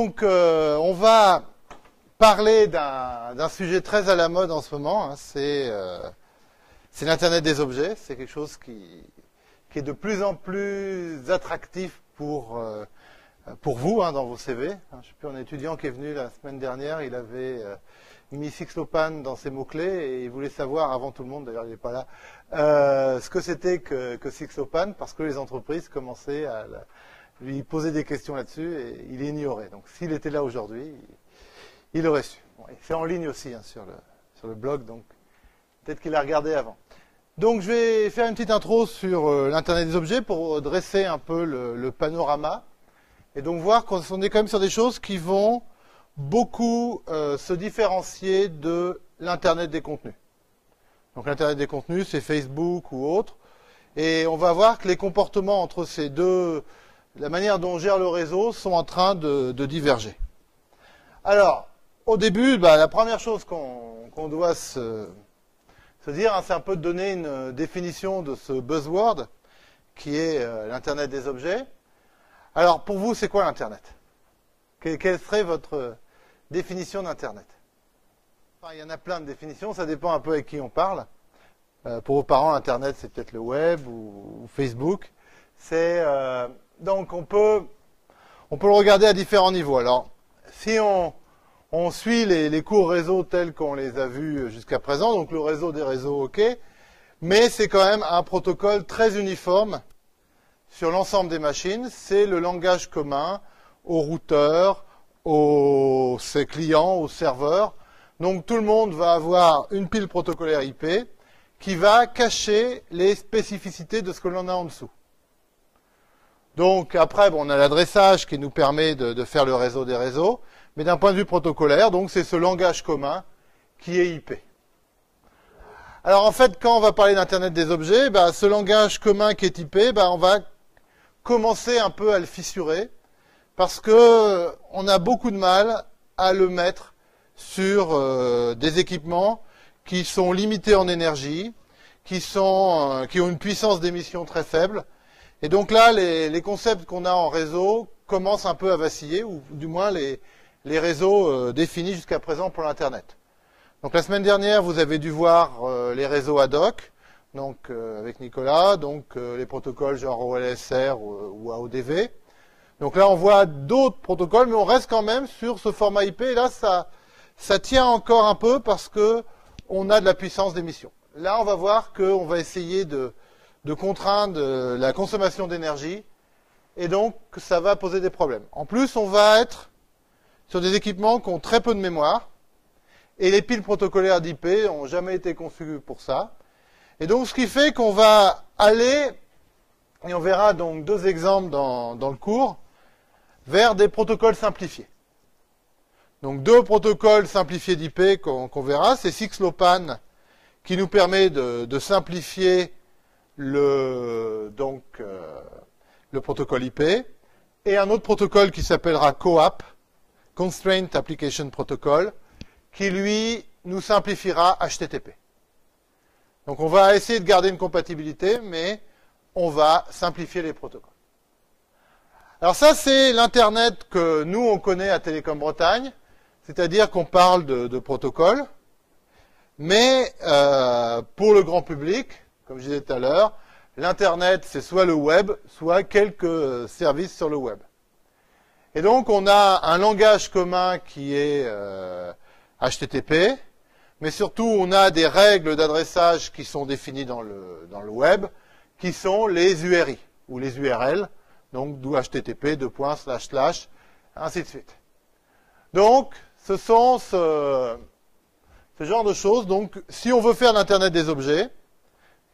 Donc, euh, on va parler d'un sujet très à la mode en ce moment. Hein, euh, c'est l'Internet des objets. C'est quelque chose qui, est de plus en plus attractif pour, euh, vous hein, dans vos CV. Hein, je sais plus, un étudiant qui est venu la semaine dernière, il avait mis Sixlopan dans ses mots-clés et il voulait savoir, avant tout le monde, d'ailleurs il n'est pas là, ce que c'était que, que Sixlopan parce que les entreprises commençaient à lui poser des questions là-dessus et il ignorait. Donc s'il était là aujourd'hui, il, aurait su. c'est en ligne aussi hein, sur, le, sur le blog, donc peut-être qu'il a regardé avant. Donc je vais faire une petite intro sur euh, l'Internet des objets pour dresser un peu le, panorama et donc voir qu'on est quand même sur des choses qui vont beaucoup euh, se différencier de l'Internet des contenus. Donc l'Internet des contenus, c'est Facebook ou autre. Et on va voir que les comportements entre ces deux, la manière dont on gère le réseau sont en train de, diverger. Alors, au début, bah, la première chose qu'on doit se, dire, hein, c'est un peu de donner une définition de ce buzzword qui est euh, l'Internet des objets. Alors, pour vous, c'est quoi l'Internet? Quelle serait votre définition d'Internet? Il y en a plein de définitions, ça dépend un peu avec qui on parle. Euh, pour vos parents, Internet, c'est peut-être le web ou, Facebook. C'est euh, donc on peut, on peut le regarder à différents niveaux. Alors, si on, suit les, les, cours réseau tels qu'on les a vus jusqu'à présent, donc le réseau des réseaux, ok, mais c'est quand même un protocole très uniforme sur l'ensemble des machines. C'est le langage commun aux routeurs, aux clients, aux serveurs. Donc tout le monde va avoir une pile protocolaire IP qui va cacher les spécificités de ce que l'on a en dessous. Donc après, bon, on a l'adressage qui nous permet de, faire le réseau des réseaux, mais d'un point de vue protocolaire, donc c'est ce langage commun qui est IP. Alors en fait, quand on va parler d'Internet des objets, bah, ce langage commun qui est IP, bah, on va commencer un peu à le fissurer, parce que on a beaucoup de mal à le mettre sur euh, des équipements qui sont limités en énergie, qui, sont, euh, qui ont une puissance d'émission très faible, et donc là, les, concepts qu'on a en réseau commencent un peu à vaciller, ou du moins les, réseaux euh, définis jusqu'à présent pour l'Internet. Donc la semaine dernière, vous avez dû voir euh, les réseaux ad hoc, donc euh, avec Nicolas, donc les protocoles genre OLSR ou, AODV. Donc là, on voit d'autres protocoles, mais on reste quand même sur ce format IP. Et là, ça, ça tient encore un peu parce que on a de la puissance d'émission. Là, on va voir qu'on va essayer de, de contraindre la consommation d'énergie, et donc ça va poser des problèmes. En plus, on va être sur des équipements qui ont très peu de mémoire, et les piles protocolaires d'IP n'ont jamais été conçues pour ça. Et donc, ce qui fait qu'on va aller, et on verra donc deux exemples dans, le cours, vers des protocoles simplifiés. Donc, deux protocoles simplifiés d'IP qu'on verra, c'est Sixlopan, qui nous permet de, de simplifier le, donc, euh, le protocole IP, et un autre protocole qui s'appellera COAP, Constraint Application Protocol, qui lui nous simplifiera HTTP. Donc on va essayer de garder une compatibilité, mais on va simplifier les protocoles. Alors ça, c'est l'Internet que nous, on connaît à Télécom Bretagne, c'est-à-dire qu'on parle de, protocoles, mais euh, pour le grand public, comme je disais tout à l'heure, l'Internet, c'est soit le web, soit quelques services sur le web. Et donc, on a un langage commun qui est HTTP, euh, mais surtout, on a des règles d'adressage qui sont définies dans le, dans le web, qui sont les URI, ou les URL, donc d'où HTTP, deux points, slash, slash, ainsi de suite. Donc, ce sont ce genre de choses. Donc, si on veut faire l'Internet des objets,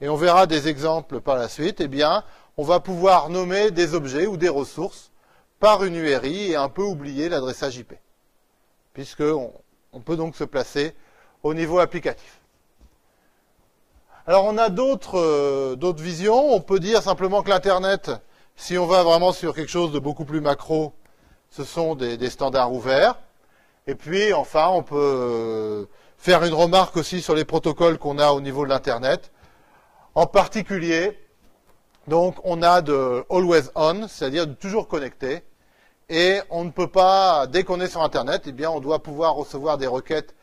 et on verra des exemples par la suite, eh bien, on va pouvoir nommer des objets ou des ressources par une URI et un peu oublier l'adressage IP, puisqu'on on peut donc se placer au niveau applicatif. Alors on a d'autres euh, visions. On peut dire simplement que l'Internet, si on va vraiment sur quelque chose de beaucoup plus macro, ce sont des, des standards ouverts. Et puis enfin, on peut euh, faire une remarque aussi sur les protocoles qu'on a au niveau de l'Internet. En particulier, donc, on a de always on, c'est-à-dire de toujours connecté, Et on ne peut pas, dès qu'on est sur Internet, eh bien, on doit pouvoir recevoir des requêtes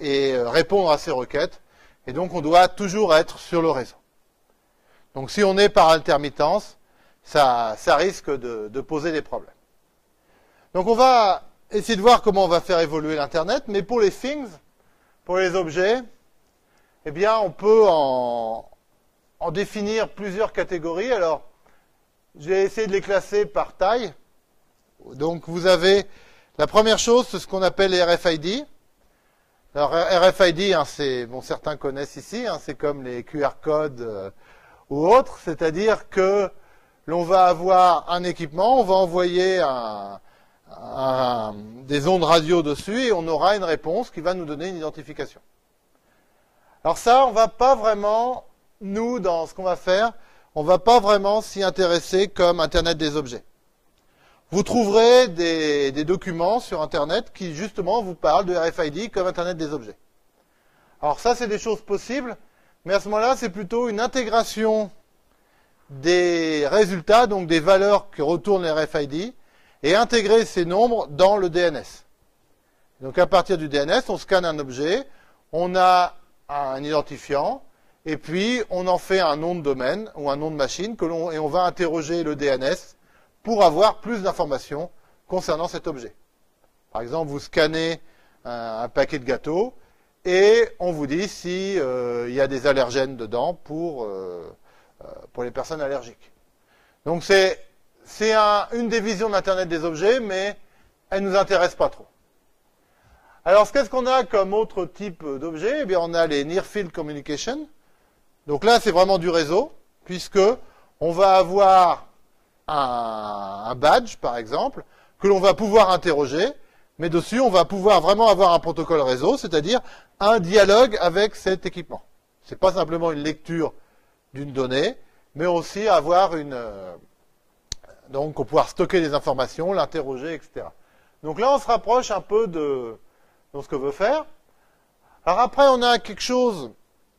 et euh, répondre à ces requêtes. Et donc, on doit toujours être sur le réseau. Donc, si on est par intermittence, ça, risque de, de poser des problèmes. Donc, on va essayer de voir comment on va faire évoluer l'Internet. Mais pour les things, pour les objets, eh bien, on peut en, en définir plusieurs catégories. Alors, je vais essayer de les classer par taille. Donc vous avez la première chose, c'est ce qu'on appelle les RFID. Alors RFID, hein, c'est bon, certains connaissent ici, hein, c'est comme les QR codes euh, ou autres, c'est-à-dire que l'on va avoir un équipement, on va envoyer des ondes radio dessus et on aura une réponse qui va nous donner une identification. Alors ça, on va pas vraiment, nous, dans ce qu'on va faire, on va pas vraiment s'y intéresser comme Internet des objets. Vous trouverez des, documents sur Internet qui justement vous parlent de RFID comme Internet des objets. Alors ça, c'est des choses possibles, mais à ce moment-là, c'est plutôt une intégration des résultats, donc des valeurs que retournent les RFID, et intégrer ces nombres dans le DNS. Donc à partir du DNS, on scanne un objet, on a un identifiant, et puis on en fait un nom de domaine ou un nom de machine, que et on va interroger le DNS pour avoir plus d'informations concernant cet objet. Par exemple, vous scannez un, paquet de gâteaux et on vous dit s'il euh, y a des allergènes dedans pour, euh, euh, pour les personnes allergiques. Donc c'est une des visions d'Internet des objets, mais elle ne nous intéresse pas trop. Alors, qu'est-ce qu'on a comme autre type d'objet? Eh bien, on a les Near Field Communication. Donc là, c'est vraiment du réseau, puisque on va avoir un, badge, par exemple, que l'on va pouvoir interroger, mais dessus, on va pouvoir vraiment avoir un protocole réseau, c'est-à-dire un dialogue avec cet équipement. Ce n'est pas simplement une lecture d'une donnée, mais aussi avoir une... Euh, donc, pouvoir stocker des informations, l'interroger, etc. Donc là, on se rapproche un peu de, de ce que veut faire. Alors après, on a quelque chose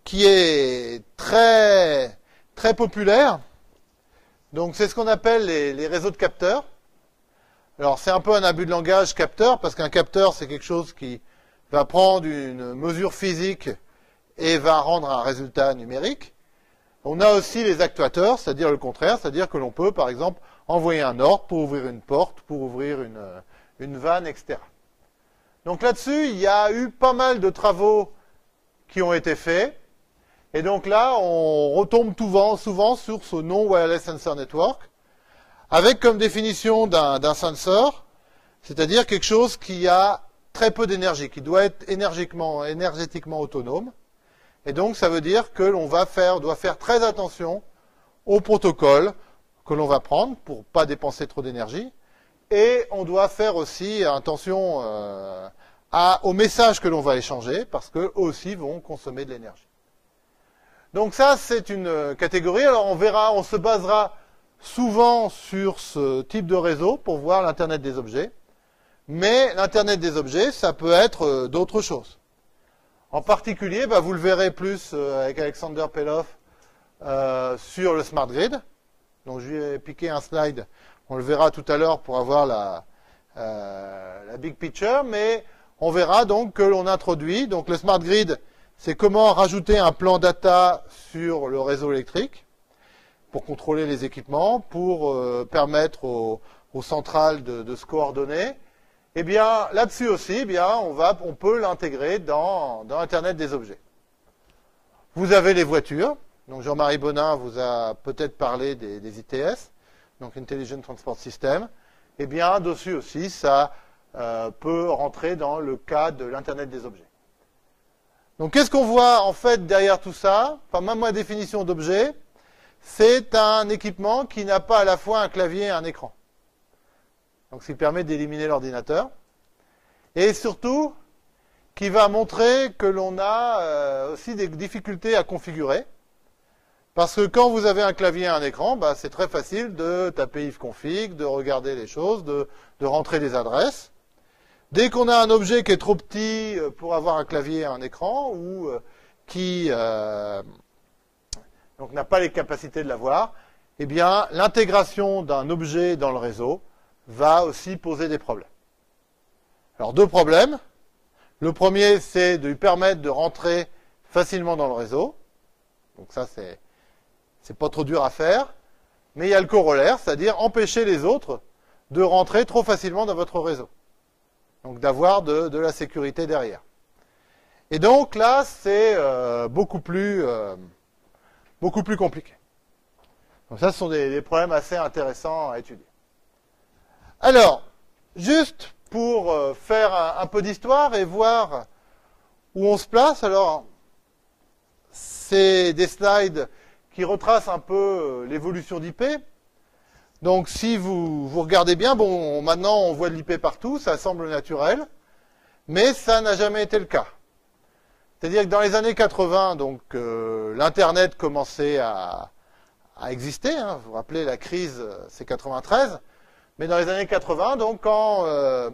qui est très, très populaire, donc c'est ce qu'on appelle les, réseaux de capteurs. Alors c'est un peu un abus de langage capteur, parce qu'un capteur c'est quelque chose qui va prendre une mesure physique et va rendre un résultat numérique. On a aussi les actuateurs, c'est-à-dire le contraire, c'est-à-dire que l'on peut par exemple envoyer un ordre pour ouvrir une porte, pour ouvrir une, une vanne, etc. Donc là-dessus, il y a eu pas mal de travaux qui ont été faits. Et donc là, on retombe souvent, sur ce non-wireless sensor network, avec comme définition d'un sensor, c'est-à-dire quelque chose qui a très peu d'énergie, qui doit être énergétiquement, énergétiquement autonome. Et donc, ça veut dire que l'on va faire, doit faire très attention au protocole que l'on va prendre pour pas dépenser trop d'énergie. Et on doit faire aussi attention euh, aux messages que l'on va échanger, parce qu'eux aussi vont consommer de l'énergie. Donc ça, c'est une euh, catégorie. Alors on verra, on se basera souvent sur ce type de réseau pour voir l'Internet des objets. Mais l'Internet des objets, ça peut être euh, d'autres choses. En particulier, bah, vous le verrez plus euh, avec Alexander Peloff sur le Smart Grid. Donc je lui ai piqué un slide, on le verra tout à l'heure pour avoir la, la big picture, mais on verra donc que l'on introduit, donc le Smart Grid, c'est comment rajouter un plan data sur le réseau électrique pour contrôler les équipements, pour euh, permettre aux, centrales de, se coordonner. Eh bien, là-dessus aussi, eh bien, on, peut l'intégrer dans, dans Internet des objets. Vous avez les voitures. Donc Jean-Marie Bonin vous a peut-être parlé des, ITS, donc Intelligent Transport System. Eh bien, dessus aussi, ça euh, peut rentrer dans le cas de l'Internet des objets. Donc qu'est-ce qu'on voit en fait derrière tout ça? Enfin, même ma définition d'objet, c'est un équipement qui n'a pas à la fois un clavier et un écran. Donc ce qui permet d'éliminer l'ordinateur. Et surtout, qui va montrer que l'on a euh, aussi des difficultés à configurer. Parce que quand vous avez un clavier et un écran, bah, c'est très facile de taper ifconfig, de regarder les choses, de, de rentrer les adresses. Dès qu'on a un objet qui est trop petit euh, pour avoir un clavier et un écran, ou euh, qui euh, n'a pas les capacités de l'avoir, eh bien, l'intégration d'un objet dans le réseau va aussi poser des problèmes. Alors deux problèmes. Le premier, c'est de lui permettre de rentrer facilement dans le réseau. Donc ça, c'est, c'est pas trop dur à faire. Mais il y a le corollaire, c'est-à-dire empêcher les autres de rentrer trop facilement dans votre réseau. Donc d'avoir de, la sécurité derrière. Et donc là, c'est euh, beaucoup plus euh, beaucoup plus compliqué. Donc ça, ce sont des, problèmes assez intéressants à étudier. Alors, juste pour euh, faire un, peu d'histoire et voir où on se place. Alors, c'est des slides qui retracent un peu l'évolution d'IP. Donc si vous, vous regardez bien, bon, maintenant on voit de l'IP partout, ça semble naturel, mais ça n'a jamais été le cas. C'est-à-dire que dans les années 80, donc euh, l'internet commençait à, exister. Hein, vous vous rappelez la crise, euh, c'est 93. Mais dans les années 80, donc quand euh,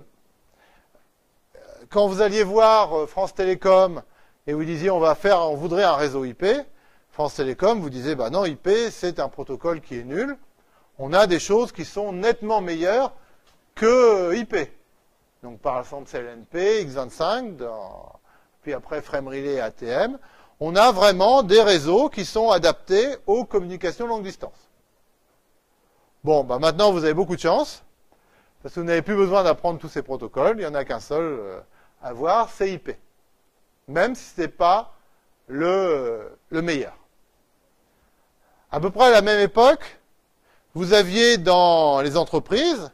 quand vous alliez voir France Télécom et vous disiez on va faire, on voudrait un réseau IP, France Télécom vous disait bah non IP c'est un protocole qui est nul on a des choses qui sont nettement meilleures que IP. Donc par exemple CLNP, X25, puis après Frame Relay et ATM, on a vraiment des réseaux qui sont adaptés aux communications longue distance. Bon, bah maintenant vous avez beaucoup de chance, parce que vous n'avez plus besoin d'apprendre tous ces protocoles, il n'y en a qu'un seul euh, à voir, c'est IP. Même si ce n'est pas le, le meilleur. À peu près à la même époque, vous aviez dans les entreprises,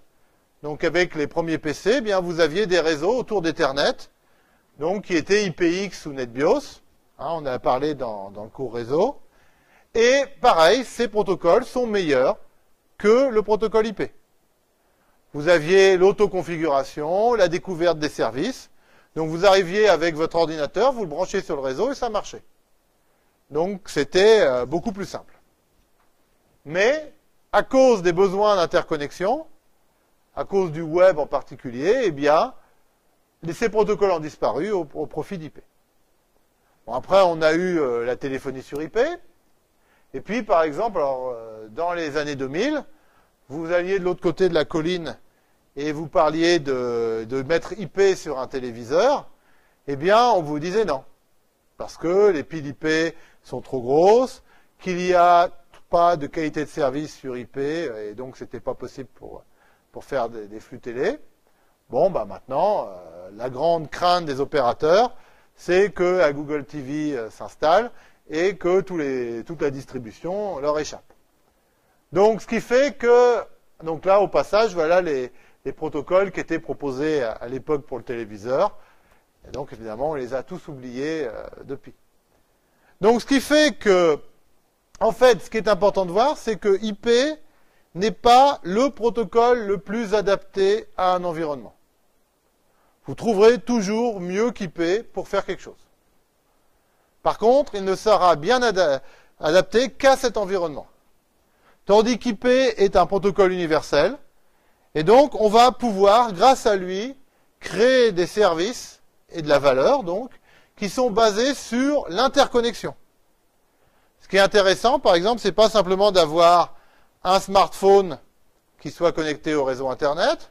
donc avec les premiers PC, eh bien vous aviez des réseaux autour d'Ethernet, donc qui étaient IPX ou NetBIOS. Hein, on a parlé dans, dans le cours réseau. Et pareil, ces protocoles sont meilleurs que le protocole IP. Vous aviez l'autoconfiguration, la découverte des services. Donc vous arriviez avec votre ordinateur, vous le branchez sur le réseau et ça marchait. Donc c'était euh, beaucoup plus simple. Mais à cause des besoins d'interconnexion, à cause du web en particulier, eh bien, ces protocoles ont disparu au, profit d'IP. Bon, après, on a eu euh, la téléphonie sur IP. Et puis, par exemple, euh, dans les années 2000, vous alliez de l'autre côté de la colline et vous parliez de, de, mettre IP sur un téléviseur, eh bien, on vous disait non. Parce que les piles IP sont trop grosses, qu'il y a pas de qualité de service sur IP, et donc c'était pas possible pour, faire des, flux télé. Bon, bah maintenant, euh, la grande crainte des opérateurs, c'est que la Google TV euh, s'installe et que toute la distribution leur échappe. Donc, ce qui fait que, donc là, au passage, voilà les, les protocoles qui étaient proposés à, l'époque pour le téléviseur. Et donc, évidemment, on les a tous oubliés euh, depuis. Donc, ce qui fait que en fait, ce qui est important de voir, c'est que IP n'est pas le protocole le plus adapté à un environnement. Vous trouverez toujours mieux qu'IP pour faire quelque chose. Par contre, il ne sera bien adapté qu'à cet environnement. Tandis qu'IP est un protocole universel, et donc on va pouvoir, grâce à lui, créer des services et de la valeur, donc, qui sont basés sur l'interconnexion. Ce qui est intéressant, par exemple, c'est pas simplement d'avoir un smartphone qui soit connecté au réseau Internet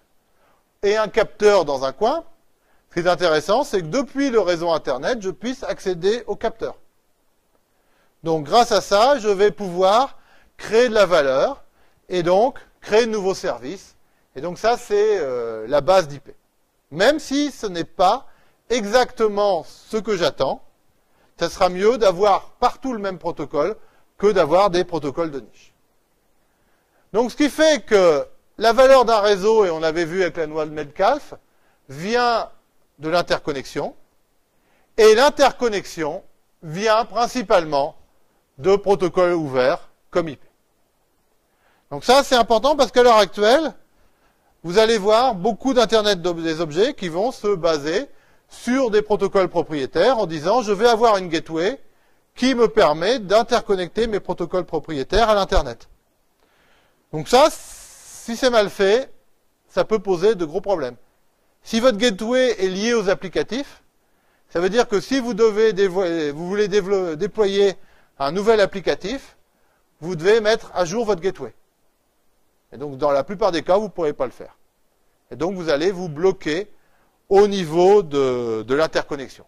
et un capteur dans un coin. Ce qui est intéressant, c'est que depuis le réseau Internet, je puisse accéder au capteur. Donc, grâce à ça, je vais pouvoir créer de la valeur et donc créer de nouveaux services. Et donc, ça, c'est euh, la base d'IP. Même si ce n'est pas exactement ce que j'attends, ça sera mieux d'avoir partout le même protocole que d'avoir des protocoles de niche. Donc ce qui fait que la valeur d'un réseau, et on l'avait vu avec la loi de vient de l'interconnexion, et l'interconnexion vient principalement de protocoles ouverts comme IP. Donc ça, c'est important parce qu'à l'heure actuelle, vous allez voir beaucoup d'Internet des objets qui vont se baser sur des protocoles propriétaires en disant je vais avoir une gateway qui me permet d'interconnecter mes protocoles propriétaires à l'Internet. Donc ça, si c'est mal fait, ça peut poser de gros problèmes. Si votre gateway est lié aux applicatifs, ça veut dire que si vous, devez vous voulez déployer un nouvel applicatif, vous devez mettre à jour votre gateway. Et donc, dans la plupart des cas, vous ne pourrez pas le faire. Et donc vous allez vous bloquer au niveau de, de l'interconnexion.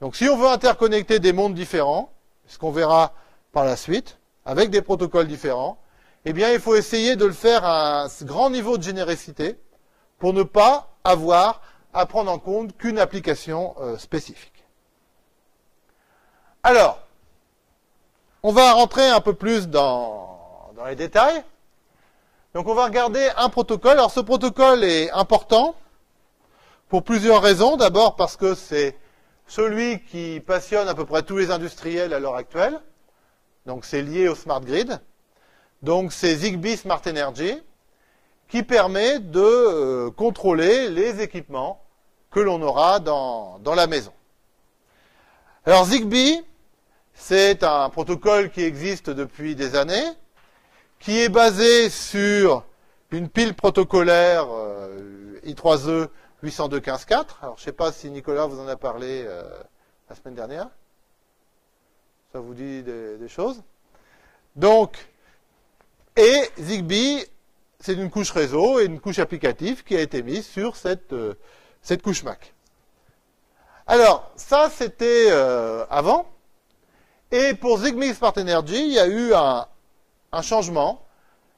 Donc si on veut interconnecter des mondes différents, ce qu'on verra par la suite, avec des protocoles différents, eh bien il faut essayer de le faire à un grand niveau de générosité pour ne pas avoir à prendre en compte qu'une application euh, spécifique. Alors, on va rentrer un peu plus dans, dans les détails. Donc on va regarder un protocole. Alors ce protocole est important pour plusieurs raisons. D'abord parce que c'est celui qui passionne à peu près tous les industriels à l'heure actuelle. Donc c'est lié au smart grid. Donc c'est Zigbee Smart Energy qui permet de euh, contrôler les équipements que l'on aura dans, dans la maison. Alors Zigbee, c'est un protocole qui existe depuis des années, qui est basé sur une pile protocolaire euh, I3E 802.15.4. Alors je ne sais pas si Nicolas vous en a parlé euh, la semaine dernière. Ça vous dit des, des choses? Donc, et Zigbee c'est une couche réseau et une couche applicative qui a été mise sur cette, euh, cette couche Mac. Alors, ça c'était euh, avant. Et pour Zigbee Smart Energy, il y a eu un, un changement.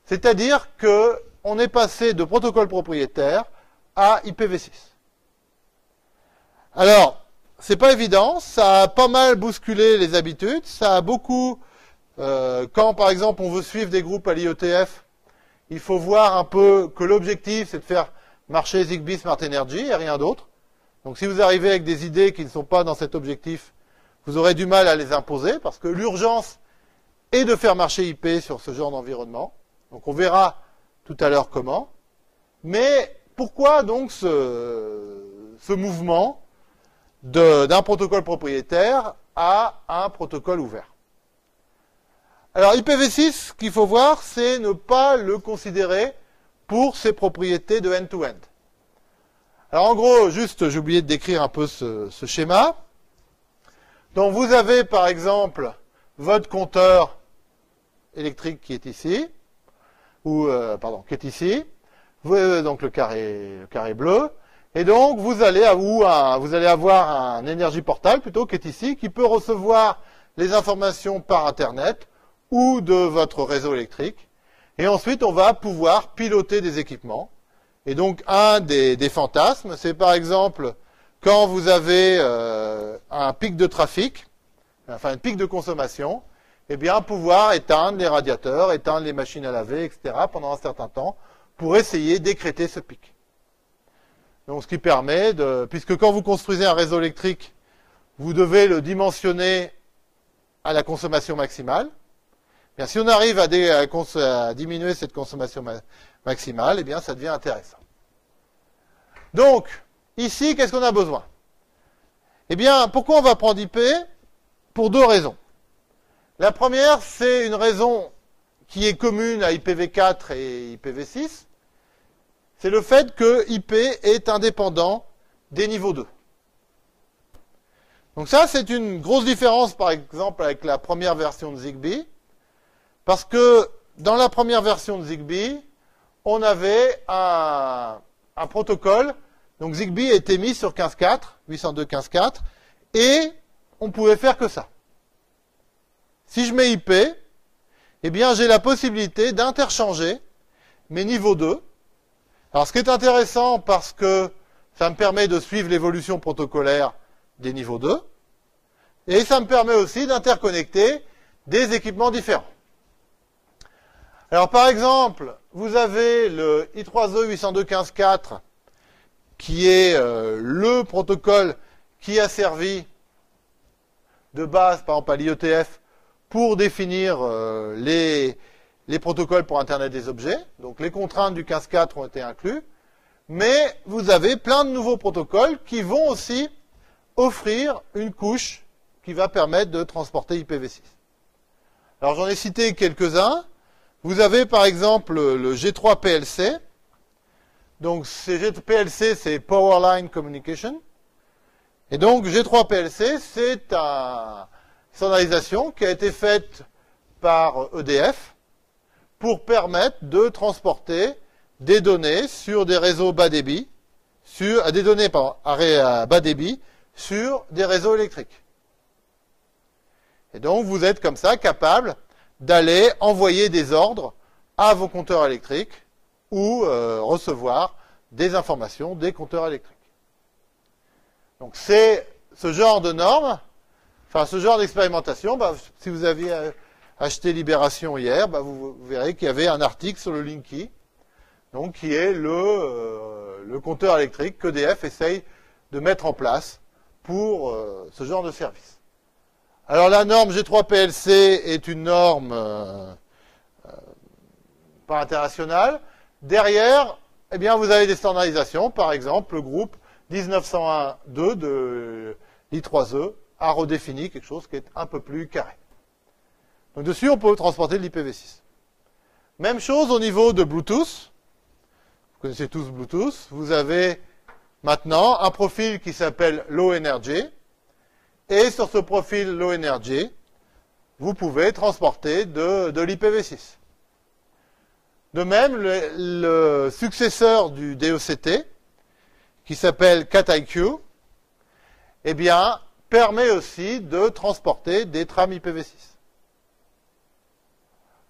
C'est-à-dire qu'on est passé de protocole propriétaire à IPv6. Alors, c'est pas évident, ça a pas mal bousculé les habitudes, ça a beaucoup, euh, quand par exemple on veut suivre des groupes à l'IETF, il faut voir un peu que l'objectif, c'est de faire marcher Zigbee Smart Energy et rien d'autre. Donc si vous arrivez avec des idées qui ne sont pas dans cet objectif, vous aurez du mal à les imposer parce que l'urgence est de faire marcher IP sur ce genre d'environnement. Donc on verra tout à l'heure comment. Mais pourquoi donc ce, mouvement d'un protocole propriétaire à un protocole ouvert? Alors IPv6, ce qu'il faut voir, c'est ne pas le considérer pour ses propriétés de end-to-end. Alors en gros, juste, j'ai oublié de décrire un peu ce, schéma. Donc vous avez par exemple votre compteur électrique qui est ici, ou euh, pardon, qui est ici. Vous avez donc le carré, le carré bleu. Et donc vous allez, ou vous allez avoir un énergie portable plutôt qui est ici, qui peut recevoir les informations par Internet ou de votre réseau électrique. Et ensuite, on va pouvoir piloter des équipements. Et donc, un des, fantasmes, c'est par exemple quand vous avez euh, un pic de trafic, enfin un pic de consommation, eh bien, pouvoir éteindre les radiateurs, éteindre les machines à laver, etc., pendant un certain temps, pour essayer d'écréter ce pic. Donc, ce qui permet de, puisque quand vous construisez un réseau électrique, vous devez le dimensionner à la consommation maximale. Bien, si on arrive à, diminuer cette consommation maximale, eh bien, ça devient intéressant. Donc, ici, qu'est-ce qu'on a besoin? Eh bien, pourquoi on va prendre IP Pour deux raisons. La première, c'est une raison qui est commune à IPv4 et IPv6. C'est le fait que IP est indépendant des niveaux 2. Donc ça, c'est une grosse différence, par exemple, avec la première version de Zigbee. Parce que dans la première version de Zigbee, on avait un, protocole. Donc Zigbee était mis sur 15.4, 802.15.4, et on pouvait faire que ça. Si je mets IP, eh bien j'ai la possibilité d'interchanger mes niveaux 2. Alors ce qui est intéressant parce que ça me permet de suivre l'évolution protocolaire des niveaux 2, et ça me permet aussi d'interconnecter des équipements différents. Alors par exemple, vous avez le I3E 802.15.4 qui est euh, le protocole qui a servi de base, par exemple à l'IETF, pour définir euh, les, les, protocoles pour Internet des objets. Donc les contraintes du 15.4 ont été inclus. Mais vous avez plein de nouveaux protocoles qui vont aussi offrir une couche qui va permettre de transporter IPv6. Alors j'en ai cité quelques-uns. Vous avez par exemple le G3 PLC. Donc G3 PLC, c'est Powerline Communication. Et donc G3 PLC, c'est une standardisation qui a été faite par EDF pour permettre de transporter des données sur des réseaux bas débit, sur des données à bas débit sur des réseaux électriques. Et donc vous êtes comme ça capable d'aller envoyer des ordres à vos compteurs électriques ou euh, recevoir des informations des compteurs électriques. Donc c'est ce genre de normes, enfin ce genre d'expérimentation, bah, si vous aviez euh, acheté Libération hier, bah, vous, verrez qu'il y avait un article sur le Linky, donc qui est le, euh, compteur électrique qu'EDF essaye de mettre en place pour euh, ce genre de service. Alors la norme G3PLC est une norme euh, pas internationale. Derrière, eh bien, vous avez des standardisations. Par exemple, le groupe 19101.2 de l'I3E a redéfini quelque chose qui est un peu plus carré. Donc dessus, on peut transporter de l'IPv6. Même chose au niveau de Bluetooth. Vous connaissez tous Bluetooth. Vous avez maintenant un profil qui s'appelle Low Energy. Et sur ce profil Low Energy, vous pouvez transporter de, l'IPv6. De même, le, successeur du DOCT, qui s'appelle CatIQ, eh bien, permet aussi de transporter des trames IPv6.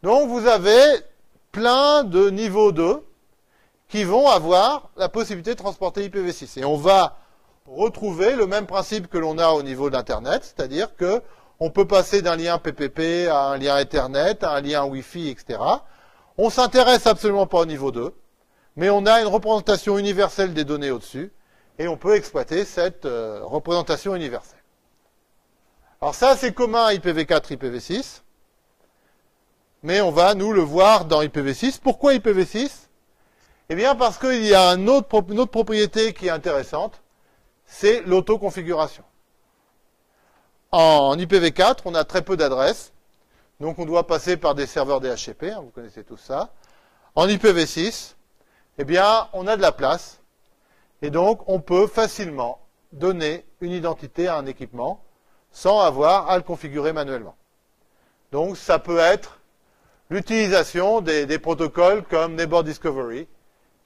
Donc, vous avez plein de niveaux 2 qui vont avoir la possibilité de transporter IPv6. Et on va retrouver le même principe que l'on a au niveau d'Internet, c'est-à-dire que on peut passer d'un lien PPP à un lien Ethernet, à un lien Wi-Fi, etc. On s'intéresse absolument pas au niveau 2, mais on a une représentation universelle des données au-dessus, et on peut exploiter cette euh, représentation universelle. Alors ça, c'est commun à IPv4, IPv6, mais on va, nous, le voir dans IPv6. Pourquoi IPv6 eh bien, parce qu'il y a une autre, propriété qui est intéressante, c'est l'autoconfiguration. En IPv4, on a très peu d'adresses, donc on doit passer par des serveurs DHCP, hein, vous connaissez tout ça. En IPv6, eh bien, on a de la place, et donc on peut facilement donner une identité à un équipement sans avoir à le configurer manuellement. Donc ça peut être l'utilisation des, des protocoles comme Neighbor Discovery,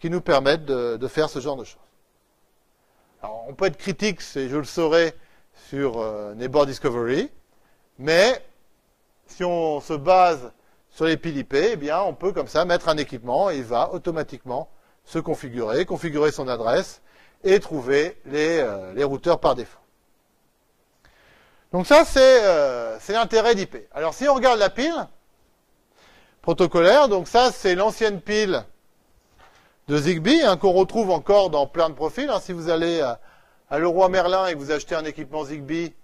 qui nous permettent de, faire ce genre de choses. Alors, on peut être critique, je le saurais, sur euh, Neighbor Discovery, mais si on se base sur les piles eh bien, on peut comme ça mettre un équipement et il va automatiquement se configurer, configurer son adresse et trouver les, euh, routeurs par défaut. Donc ça, euh, c'est l'intérêt d'IP. Alors si on regarde la pile protocolaire, donc ça, c'est l'ancienne pile de Zigbee, hein, qu'on retrouve encore dans plein de profils. Hein. Si vous allez à, Leroy Merlin et que vous achetez un équipement Zigbee,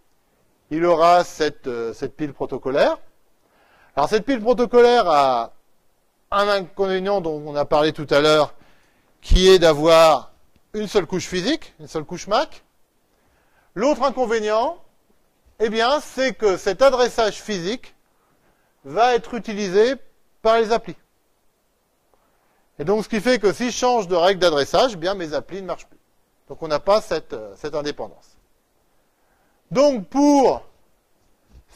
il aura cette, euh, cette pile protocolaire. Alors cette pile protocolaire a un inconvénient dont on a parlé tout à l'heure, qui est d'avoir une seule couche physique, une seule couche MAC. L'autre inconvénient, eh bien, c'est que cet adressage physique va être utilisé par les applis. Et donc, ce qui fait que si je change de règle d'adressage, eh bien mes applis ne marchent plus. Donc, on n'a pas cette, euh, indépendance. Donc, pour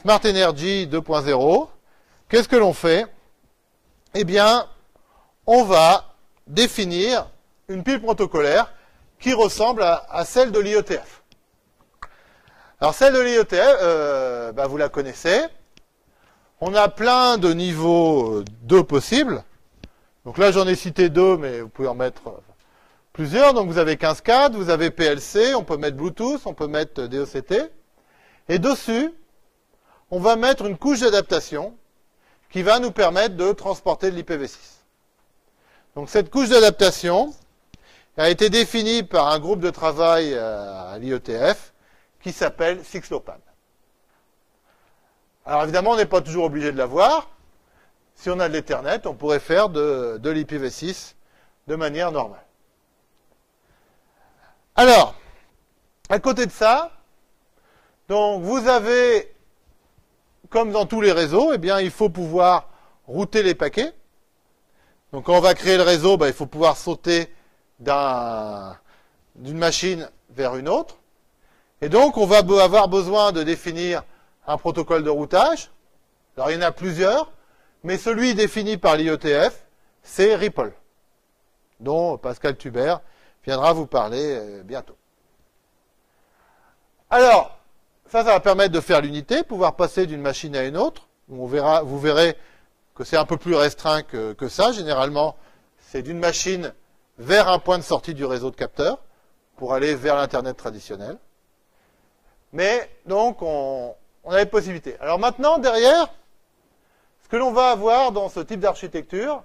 Smart Energy 2.0, qu'est-ce que l'on fait? Eh bien, on va définir une pile protocolaire qui ressemble à, celle de l'IETF. Alors, celle de l'IETF, euh, bah, vous la connaissez. On a plein de niveaux 2 possibles. Donc là, j'en ai cité deux, mais vous pouvez en mettre euh, plusieurs. Donc vous avez 15.4, vous avez PLC, on peut mettre Bluetooth, on peut mettre DOCT. Et dessus, on va mettre une couche d'adaptation qui va nous permettre de transporter de l'IPv6. Donc cette couche d'adaptation a été définie par un groupe de travail euh, à l'IETF qui s'appelle Sixlopan. Alors évidemment, on n'est pas toujours obligé de la voir si on a de l'Ethernet, on pourrait faire de, l'IPv6 de manière normale. Alors, à côté de ça, donc vous avez, comme dans tous les réseaux, eh bien, il faut pouvoir router les paquets. Donc quand on va créer le réseau, ben, il faut pouvoir sauter d'une machine vers une autre. Et donc on va avoir besoin de définir un protocole de routage. Alors il y en a plusieurs mais celui défini par l'IETF, c'est Ripple. dont Pascal Tubert viendra vous parler euh, bientôt. Alors, ça, ça va permettre de faire l'unité, pouvoir passer d'une machine à une autre. On verra, vous verrez que c'est un peu plus restreint que ça. Généralement, c'est d'une machine vers un point de sortie du réseau de capteurs pour aller vers l'Internet traditionnel. Mais donc, on, on a les possibilités. Alors maintenant, derrière, ce que l'on va avoir dans ce type d'architecture,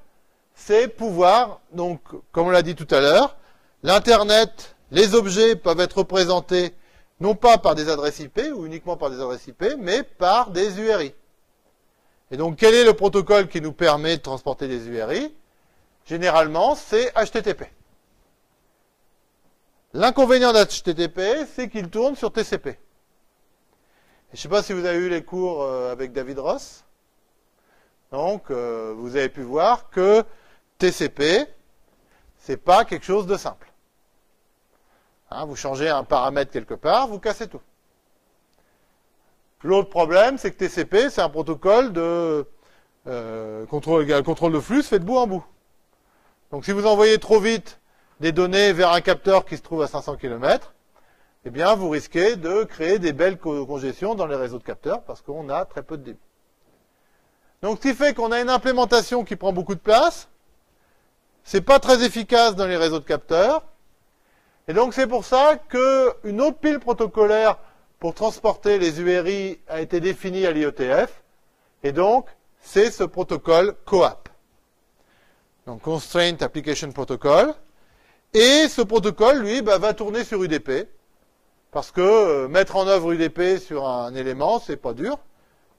c'est pouvoir, donc, comme on l'a dit tout à l'heure, l'Internet, les objets peuvent être représentés non pas par des adresses IP ou uniquement par des adresses IP, mais par des URI. Et donc, quel est le protocole qui nous permet de transporter des URI Généralement, c'est HTTP. L'inconvénient d'HTTP, c'est qu'il tourne sur TCP. Je ne sais pas si vous avez eu les cours euh, avec David Ross. Donc, euh, vous avez pu voir que TCP, c'est pas quelque chose de simple. Hein, vous changez un paramètre quelque part, vous cassez tout. L'autre problème, c'est que TCP, c'est un protocole de euh, contrôle, contrôle de flux fait de bout en bout. Donc si vous envoyez trop vite des données vers un capteur qui se trouve à 500 km, eh bien vous risquez de créer des belles congestions dans les réseaux de capteurs parce qu'on a très peu de débit. Donc ce qui fait qu'on a une implémentation qui prend beaucoup de place, c'est pas très efficace dans les réseaux de capteurs, et donc c'est pour ça qu'une autre pile protocolaire pour transporter les URI a été définie à l'IETF. Et donc c'est ce protocole COAP. Donc Constraint Application Protocol. Et ce protocole, lui, bah, va tourner sur UDP. Parce que euh, mettre en œuvre UDP sur un élément, c'est pas dur.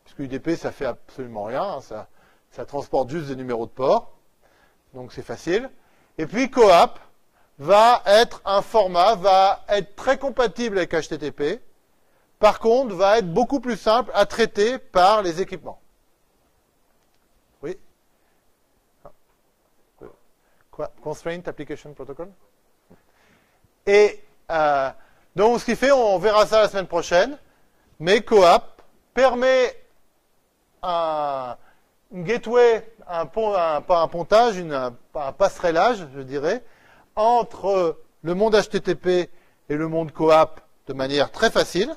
Puisque UDP, ça fait absolument rien. Hein, ça, transporte juste des numéros de port. Donc c'est facile. Et puis COAP, va être un format, va être très compatible avec HTTP. Par contre, va être beaucoup plus simple à traiter par les équipements. Oui Constraint Application Protocol? Et euh, donc, ce qui fait, on verra ça la semaine prochaine, mais CoAP permet un, gateway, un, pont, un, un pontage, une, un passerellage, je dirais, entre le monde HTTP et le monde CoAP de manière très facile.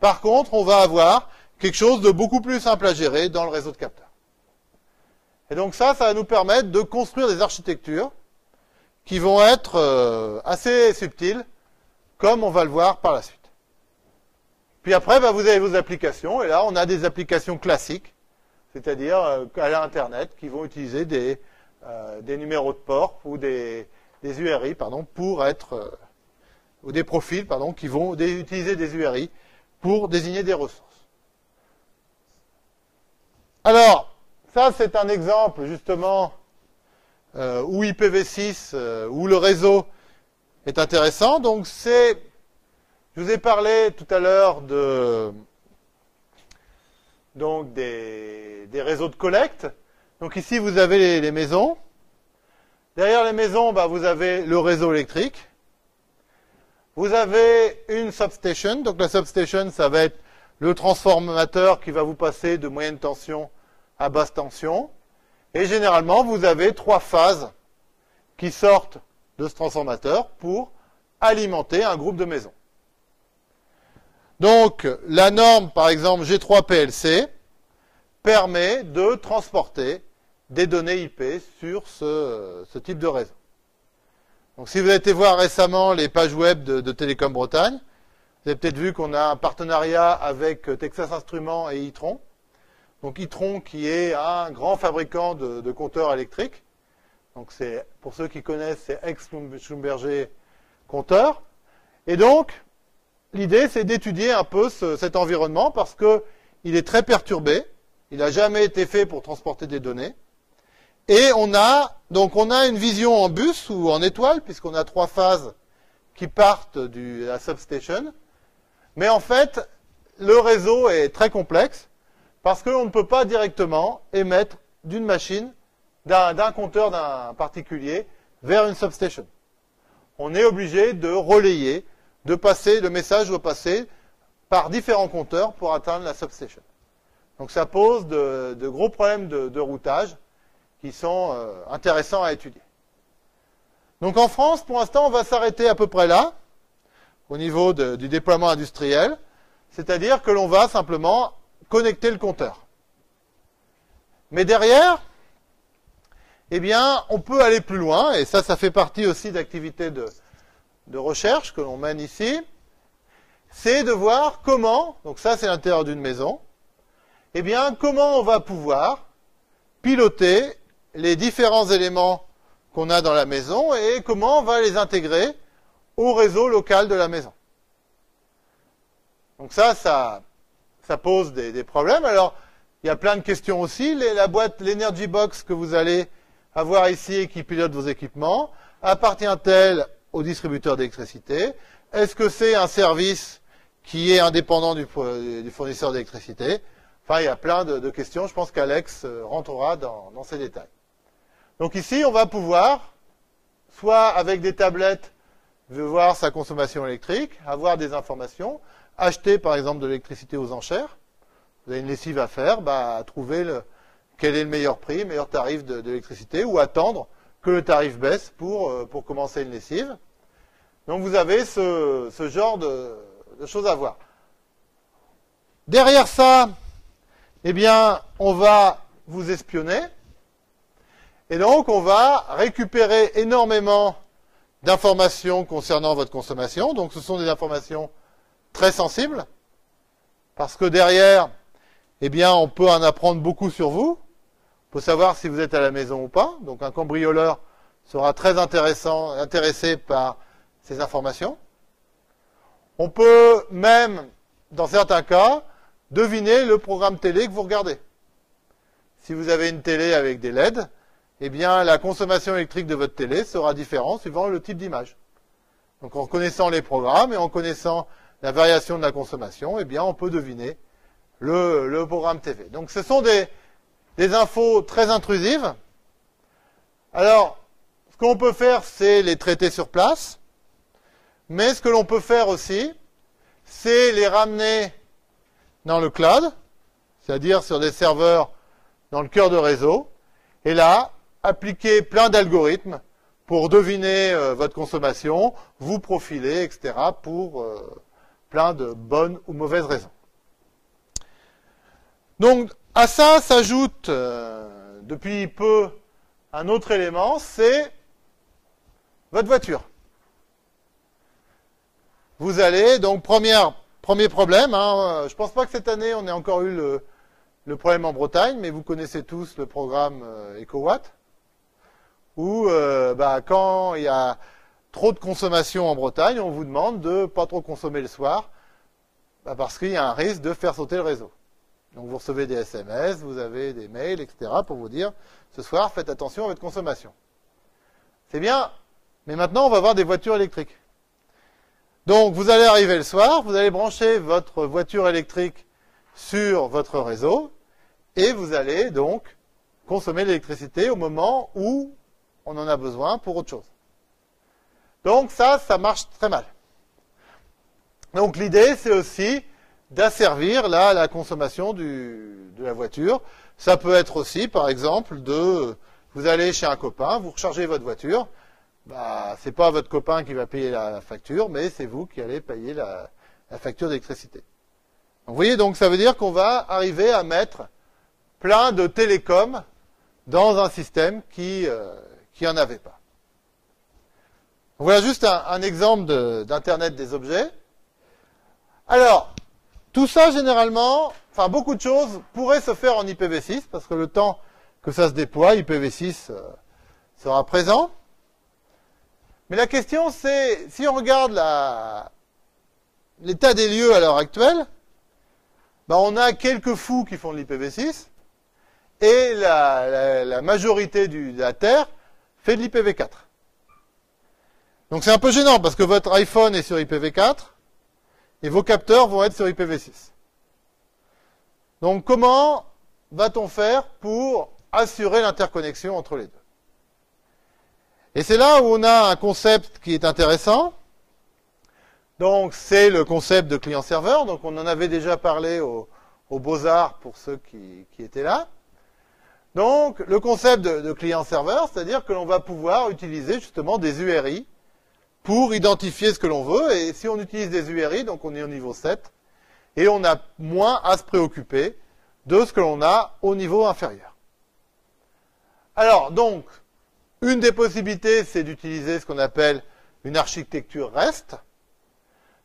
Par contre, on va avoir quelque chose de beaucoup plus simple à gérer dans le réseau de capteurs. Et donc ça, ça va nous permettre de construire des architectures qui vont être euh, assez subtiles, comme on va le voir par la suite. Puis après, bah, vous avez vos applications, et là, on a des applications classiques, c'est-à-dire euh, à l'Internet, qui vont utiliser des, euh, numéros de port ou des, URI, pardon, pour être, euh, ou des profils, pardon, qui vont utiliser des URI pour désigner des ressources. Alors, ça c'est un exemple justement où IPv6, euh, où le réseau est intéressant. Donc c'est, je vous ai parlé tout à l'heure de donc des, réseaux de collecte. Donc ici vous avez les maisons. Derrière les maisons, bah, vous avez le réseau électrique. Vous avez une substation. Donc la substation, ça va être le transformateur qui va vous passer de moyenne tension à basse tension. Et généralement, vous avez trois phases qui sortent de ce transformateur pour alimenter un groupe de maisons. Donc, la norme, par exemple, G3PLC, permet de transporter des données IP sur ce, type de réseau. Donc si vous avez été voir récemment les pages web de, Télécom Bretagne, vous avez peut-être vu qu'on a un partenariat avec Texas Instruments et Itron. Donc Itron qui est un grand fabricant de, compteurs électriques. Donc c'est pour ceux qui connaissent, c'est ex-Schlumberger compteur. Et donc l'idée c'est d'étudier un peu cet environnement parce qu'il est très perturbé. Il n'a jamais été fait pour transporter des données. Et on a, donc on a une vision en bus ou en étoile, puisqu'on a trois phases qui partent de la substation. Mais en fait, le réseau est très complexe, parce qu'on ne peut pas directement émettre d'une machine, d'un compteur d'un particulier, vers une substation. On est obligé de relayer, de passer, le message doit passer par différents compteurs pour atteindre la substation. Donc ça pose de, gros problèmes de routage qui sont euh, intéressants à étudier. Donc en France, pour l'instant, on va s'arrêter à peu près là, au niveau de, du déploiement industriel, c'est-à-dire que l'on va simplement connecter le compteur. Mais derrière, eh bien, on peut aller plus loin, et ça, ça fait partie aussi d'activités de, recherche que l'on mène ici, c'est de voir comment, donc ça c'est l'intérieur d'une maison, eh bien, comment on va pouvoir piloter les différents éléments qu'on a dans la maison et comment on va les intégrer au réseau local de la maison. Donc ça, ça, pose des, problèmes. Alors, il y a plein de questions aussi. La boîte, l'Energy Box que vous allez avoir ici et qui pilote vos équipements, appartient-elle au distributeur d'électricité? Est-ce que c'est un service qui est indépendant du, fournisseur d'électricité? Enfin, il y a plein de, de questions. Je pense qu'Alex euh, rentrera dans, dans, ces détails. Donc ici, on va pouvoir, soit avec des tablettes, voir sa consommation électrique, avoir des informations, acheter par exemple de l'électricité aux enchères. Vous avez une lessive à faire, bah, trouver le, quel est le meilleur prix, le meilleur tarif l'électricité, ou attendre que le tarif baisse pour, euh, pour commencer une lessive. Donc vous avez ce, ce genre de, de choses à voir. Derrière ça, eh bien, on va vous espionner. Et donc, on va récupérer énormément d'informations concernant votre consommation. Donc, ce sont des informations très sensibles. Parce que derrière, eh bien, on peut en apprendre beaucoup sur vous. Peut savoir si vous êtes à la maison ou pas. Donc, un cambrioleur sera très intéressant, intéressé par ces informations. On peut même, dans certains cas, deviner le programme télé que vous regardez. Si vous avez une télé avec des LED, eh bien, la consommation électrique de votre télé sera différente suivant le type d'image. Donc, en connaissant les programmes et en connaissant la variation de la consommation, eh bien, on peut deviner le, le programme TV. Donc, ce sont des, des infos très intrusives. Alors, ce qu'on peut faire, c'est les traiter sur place. Mais ce que l'on peut faire aussi, c'est les ramener dans le cloud, c'est-à-dire sur des serveurs dans le cœur de réseau, et là, appliquer plein d'algorithmes pour deviner euh, votre consommation, vous profiler, etc., pour euh, plein de bonnes ou mauvaises raisons. Donc, à ça s'ajoute euh, depuis peu un autre élément, c'est votre voiture. Vous allez, donc, Premier problème, hein, je ne pense pas que cette année on ait encore eu le, problème en Bretagne, mais vous connaissez tous le programme euh, EcoWatt, où euh, bah, quand il y a trop de consommation en Bretagne, on vous demande de pas trop consommer le soir, bah, parce qu'il y a un risque de faire sauter le réseau. Donc vous recevez des SMS, vous avez des mails, etc. pour vous dire ce soir faites attention à votre consommation. C'est bien, mais maintenant on va avoir des voitures électriques. Donc vous allez arriver le soir, vous allez brancher votre voiture électrique sur votre réseau et vous allez donc consommer l'électricité au moment où on en a besoin pour autre chose. Donc ça, ça marche très mal. Donc l'idée, c'est aussi d'asservir là la consommation du, de la voiture. Ça peut être aussi, par exemple, de vous allez chez un copain, vous rechargez votre voiture, bah, c'est pas votre copain qui va payer la facture, mais c'est vous qui allez payer la, la facture d'électricité. Vous voyez, donc ça veut dire qu'on va arriver à mettre plein de télécoms dans un système qui euh, qui en avait pas. Voilà juste un, un exemple d'internet des objets. Alors, tout ça généralement, enfin beaucoup de choses pourraient se faire en IPv6 parce que le temps que ça se déploie, IPv6 euh, sera présent. Mais la question, c'est, si on regarde l'état des lieux à l'heure actuelle, ben on a quelques fous qui font de l'IPv6, et la, majorité de la Terre fait de l'IPv4. Donc c'est un peu gênant, parce que votre iPhone est sur IPv4, et vos capteurs vont être sur IPv6. Donc comment va-t-on faire pour assurer l'interconnexion entre les deux? Et c'est là où on a un concept qui est intéressant. Donc, c'est le concept de client-serveur. Donc, on en avait déjà parlé aux au Beaux-Arts pour ceux qui, qui, étaient là. Donc, le concept de, de client-serveur, c'est-à-dire que l'on va pouvoir utiliser justement des URI pour identifier ce que l'on veut. Et si on utilise des URI, donc on est au niveau 7, et on a moins à se préoccuper de ce que l'on a au niveau inférieur. Alors, donc, une des possibilités, c'est d'utiliser ce qu'on appelle une architecture REST.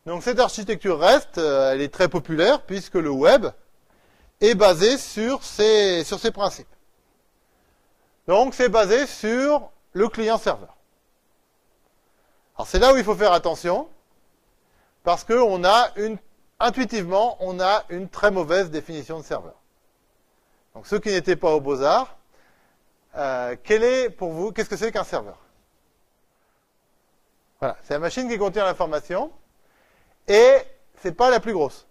Donc, cette architecture REST, euh, elle est très populaire puisque le web est basé sur ces, sur ces principes. Donc, c'est basé sur le client-serveur. Alors, c'est là où il faut faire attention parce qu'on a une, intuitivement, on a une très mauvaise définition de serveur. Donc ceux qui n'étaient pas au Beaux-Arts, euh, quel est pour vous, qu'est-ce que c'est qu'un serveur? Voilà, c'est la machine qui contient l'information et c'est pas la plus grosse.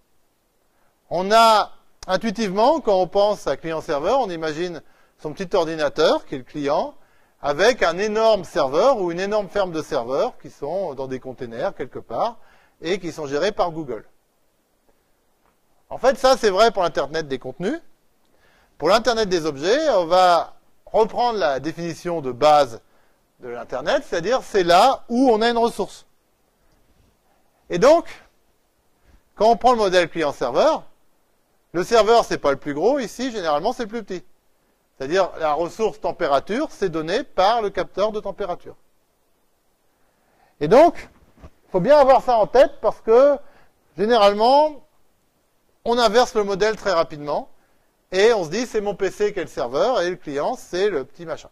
On a intuitivement, quand on pense à client-serveur, on imagine son petit ordinateur qui est le client avec un énorme serveur ou une énorme ferme de serveurs qui sont dans des containers quelque part et qui sont gérés par Google. En fait, ça c'est vrai pour l'Internet des contenus, pour l'Internet des objets, on va reprendre la définition de base de l'Internet, c'est-à-dire c'est là où on a une ressource. Et donc, quand on prend le modèle client-serveur, le serveur, c'est pas le plus gros, ici, généralement, c'est le plus petit. C'est-à-dire, la ressource température, c'est donné par le capteur de température. Et donc, il faut bien avoir ça en tête parce que, généralement, on inverse le modèle très rapidement. Et on se dit, c'est mon PC qui est le serveur et le client, c'est le petit machin.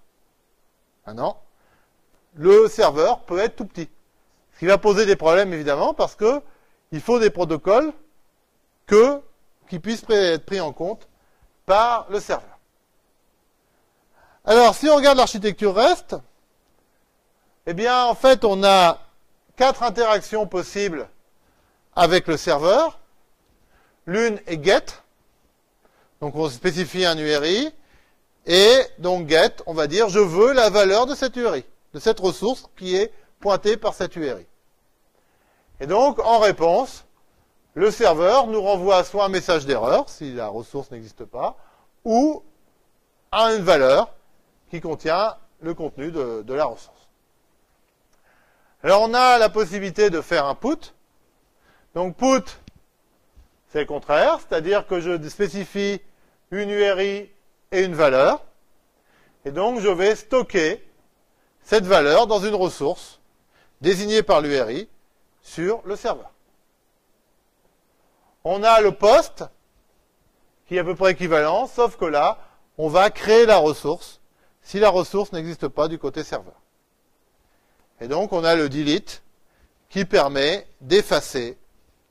Maintenant, le serveur peut être tout petit. Ce qui va poser des problèmes, évidemment, parce que il faut des protocoles que, qui puissent être pris en compte par le serveur. Alors, si on regarde l'architecture REST, eh bien, en fait, on a quatre interactions possibles avec le serveur. L'une est GET, donc on spécifie un URI, et donc get, on va dire je veux la valeur de cette URI, de cette ressource qui est pointée par cette URI. Et donc, en réponse, le serveur nous renvoie soit un message d'erreur, si la ressource n'existe pas, ou à une valeur qui contient le contenu de, de, la ressource. Alors on a la possibilité de faire un put. Donc put, c'est le contraire, c'est-à-dire que je spécifie une URI et une valeur. Et donc, je vais stocker cette valeur dans une ressource désignée par l'URI sur le serveur. On a le post qui est à peu près équivalent, sauf que là, on va créer la ressource si la ressource n'existe pas du côté serveur. Et donc, on a le delete qui permet d'effacer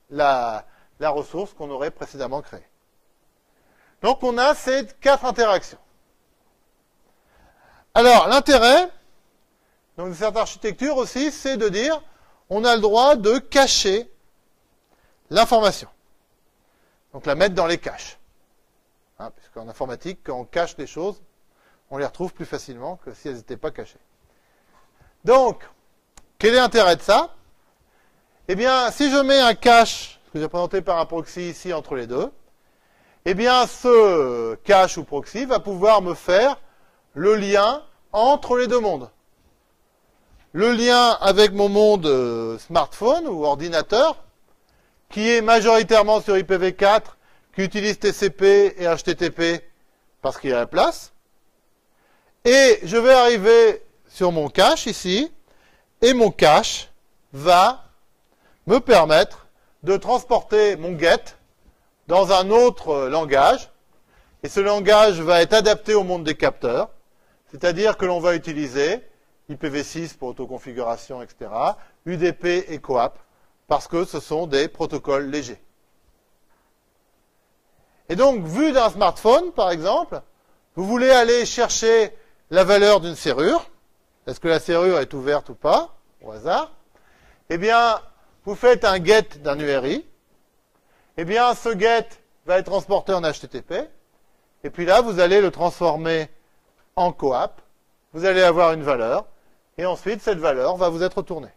la, ressource qu'on aurait précédemment créée. Donc on a ces quatre interactions. Alors l'intérêt de cette architecture aussi, c'est de dire on a le droit de cacher l'information. Donc la mettre dans les caches. Hein, Puisqu'en informatique, quand on cache des choses, on les retrouve plus facilement que si elles n'étaient pas cachées. Donc, quel est l'intérêt de ça? Eh bien, si je mets un cache que j'ai présenté par un proxy ici entre les deux, eh bien, ce cache ou proxy va pouvoir me faire le lien entre les deux mondes. Le lien avec mon monde euh, smartphone ou ordinateur, qui est majoritairement sur IPv4, qui utilise TCP et HTTP parce qu'il y a la place. Et je vais arriver sur mon cache ici, et mon cache va me permettre de transporter mon get dans un autre langage, et ce langage va être adapté au monde des capteurs, c'est-à-dire que l'on va utiliser IPv6 pour autoconfiguration, etc., UDP et COAP, parce que ce sont des protocoles légers. Et donc, vu d'un smartphone, par exemple, vous voulez aller chercher la valeur d'une serrure, est-ce que la serrure est ouverte ou pas, au hasard, eh bien, vous faites un get d'un URI, eh bien, ce get va être transporté en HTTP, et puis là, vous allez le transformer en coap, vous allez avoir une valeur, et ensuite, cette valeur va vous être retournée.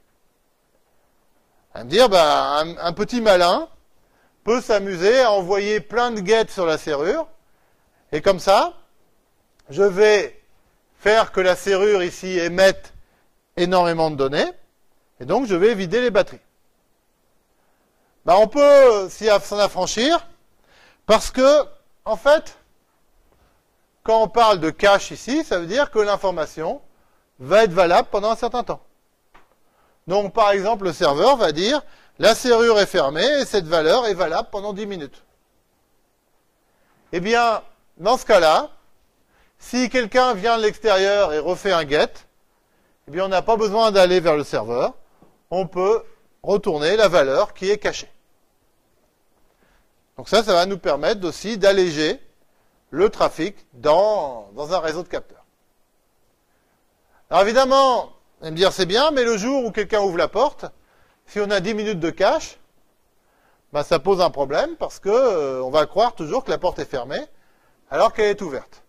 À me dire, bah, un, petit malin peut s'amuser à envoyer plein de get sur la serrure, et comme ça, je vais faire que la serrure ici émette énormément de données, et donc je vais vider les batteries. Ben, on peut s'en affranchir, parce que, en fait, quand on parle de cache ici, ça veut dire que l'information va être valable pendant un certain temps. Donc, par exemple, le serveur va dire, la serrure est fermée et cette valeur est valable pendant 10 minutes. Eh bien, dans ce cas-là, si quelqu'un vient de l'extérieur et refait un get, eh bien, on n'a pas besoin d'aller vers le serveur. On peut retourner la valeur qui est cachée. Donc ça, ça va nous permettre aussi d'alléger le trafic dans, dans un réseau de capteurs. Alors évidemment, vous allez me dire c'est bien, mais le jour où quelqu'un ouvre la porte, si on a 10 minutes de cache, ben, ça pose un problème parce que euh, on va croire toujours que la porte est fermée alors qu'elle est ouverte.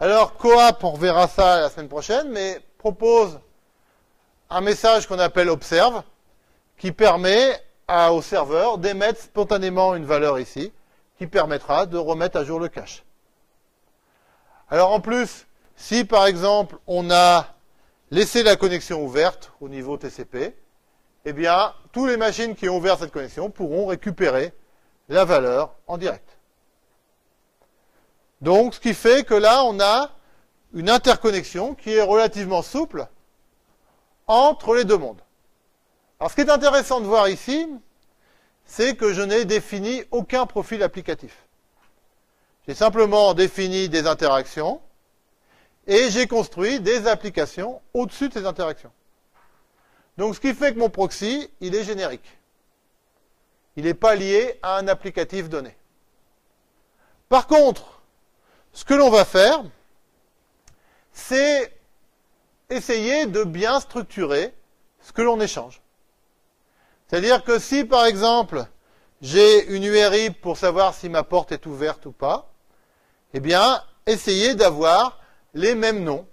Alors Coap, on verra ça la semaine prochaine, mais propose un message qu'on appelle observe qui permet au serveur d'émettre spontanément une valeur ici qui permettra de remettre à jour le cache. Alors en plus, si par exemple on a laissé la connexion ouverte au niveau TCP, eh bien, toutes les machines qui ont ouvert cette connexion pourront récupérer la valeur en direct. Donc, ce qui fait que là, on a une interconnexion qui est relativement souple entre les deux mondes. Alors, ce qui est intéressant de voir ici, c'est que je n'ai défini aucun profil applicatif. J'ai simplement défini des interactions et j'ai construit des applications au-dessus de ces interactions. Donc ce qui fait que mon proxy, il est générique. Il n'est pas lié à un applicatif donné. Par contre, ce que l'on va faire, c'est essayer de bien structurer ce que l'on échange. C'est-à-dire que si, par exemple, j'ai une URI pour savoir si ma porte est ouverte ou pas, eh bien, essayez d'avoir les mêmes noms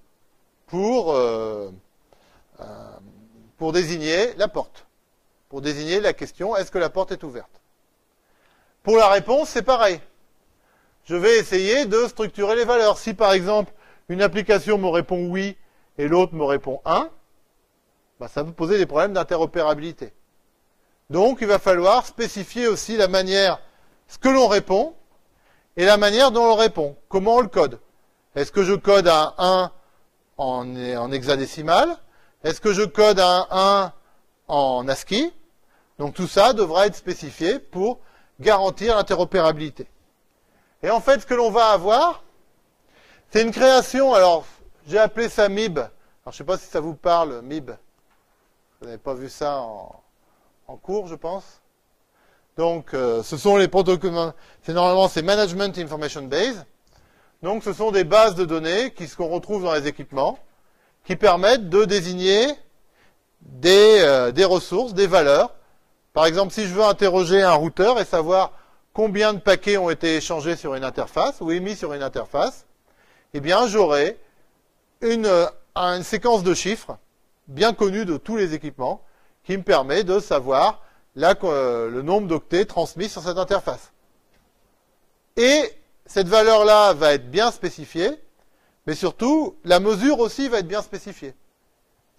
pour, euh, euh, pour désigner la porte, pour désigner la question est-ce que la porte est ouverte? Pour la réponse, c'est pareil. Je vais essayer de structurer les valeurs. Si par exemple une application me répond oui et l'autre me répond 1, bah, ça peut poser des problèmes d'interopérabilité. Donc il va falloir spécifier aussi la manière, ce que l'on répond et la manière dont on répond. Comment on le code? Est-ce que je code un 1 en, en hexadécimal? Est-ce que je code un 1 en ASCII? Donc tout ça devra être spécifié pour garantir l'interopérabilité. Et en fait, ce que l'on va avoir, c'est une création. Alors, j'ai appelé ça MIB. Alors, je ne sais pas si ça vous parle, MIB. Vous n'avez pas vu ça en, cours, je pense. Donc, euh, ce sont les protocoles. C'est normalement c'est Management Information Base. Donc, ce sont des bases de données qui qu'on retrouve dans les équipements qui permettent de désigner des, euh, des ressources, des valeurs. Par exemple, si je veux interroger un routeur et savoir combien de paquets ont été échangés sur une interface ou émis sur une interface, eh bien, j'aurai une, une séquence de chiffres bien connue de tous les équipements qui me permet de savoir euh, le nombre d'octets transmis sur cette interface. Et cette valeur-là va être bien spécifiée mais surtout, la mesure aussi va être bien spécifiée.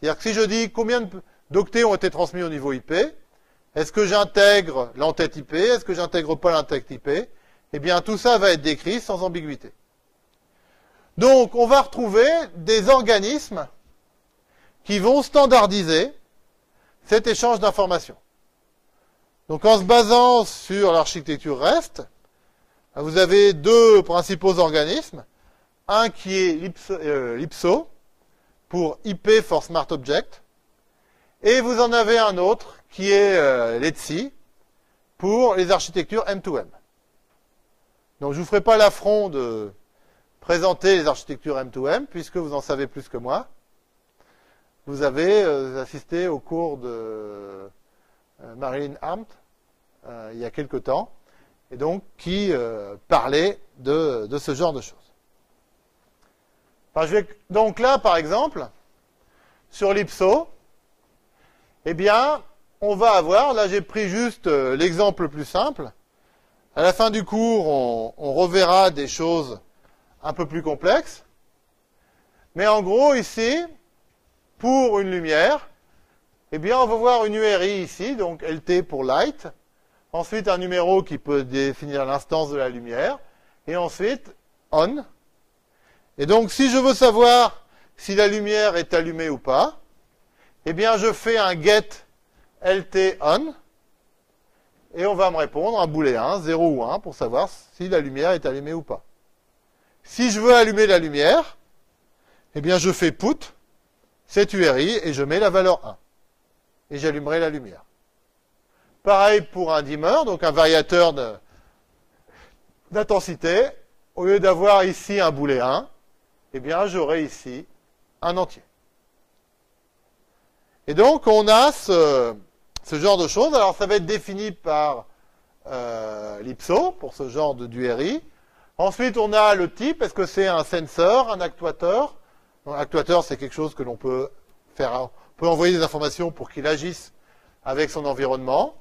C'est-à-dire que si je dis combien d'octets ont été transmis au niveau IP, est-ce que j'intègre l'entête IP, est-ce que j'intègre pas l'entête IP Eh bien, tout ça va être décrit sans ambiguïté. Donc, on va retrouver des organismes qui vont standardiser cet échange d'informations. Donc, en se basant sur l'architecture REST, vous avez deux principaux organismes un qui est l'IPSO, euh, pour IP for Smart Object, et vous en avez un autre qui est euh, l'ETSI pour les architectures M2M. Donc je ne vous ferai pas l'affront de présenter les architectures M2M, puisque vous en savez plus que moi. Vous avez euh, assisté au cours de Marilyn Arndt il y a quelque temps, et donc qui parlait de ce genre de choses donc là, par exemple, sur l'IPSO, eh bien, on va avoir, là j'ai pris juste euh, l'exemple le plus simple. À la fin du cours, on, reverra des choses un peu plus complexe. Mais en gros, ici, pour une lumière, eh bien, on va voir une URI ici, donc LT pour light. Ensuite, un numéro qui peut définir l'instance de la lumière. Et ensuite, on. Et donc, si je veux savoir si la lumière est allumée ou pas, eh bien, je fais un get LT on. Et on va me répondre un booléen, 0 ou 1, pour savoir si la lumière est allumée ou pas. Si je veux allumer la lumière, eh bien, je fais put cette URI et je mets la valeur 1. Et j'allumerai la lumière. Pareil pour un dimmer, donc un variateur d'intensité. Au lieu d'avoir ici un booléen, eh bien, j'aurai ici un entier. Et donc, on a ce, genre de choses. Alors, ça va être défini par euh, l'IPSO pour ce genre de d'URI. Ensuite, on a le type. Est-ce que c'est un sensor, un actuateur? Un actuateur, c'est quelque chose que l'on peut faire. On peut envoyer des informations pour qu'il agisse avec son environnement.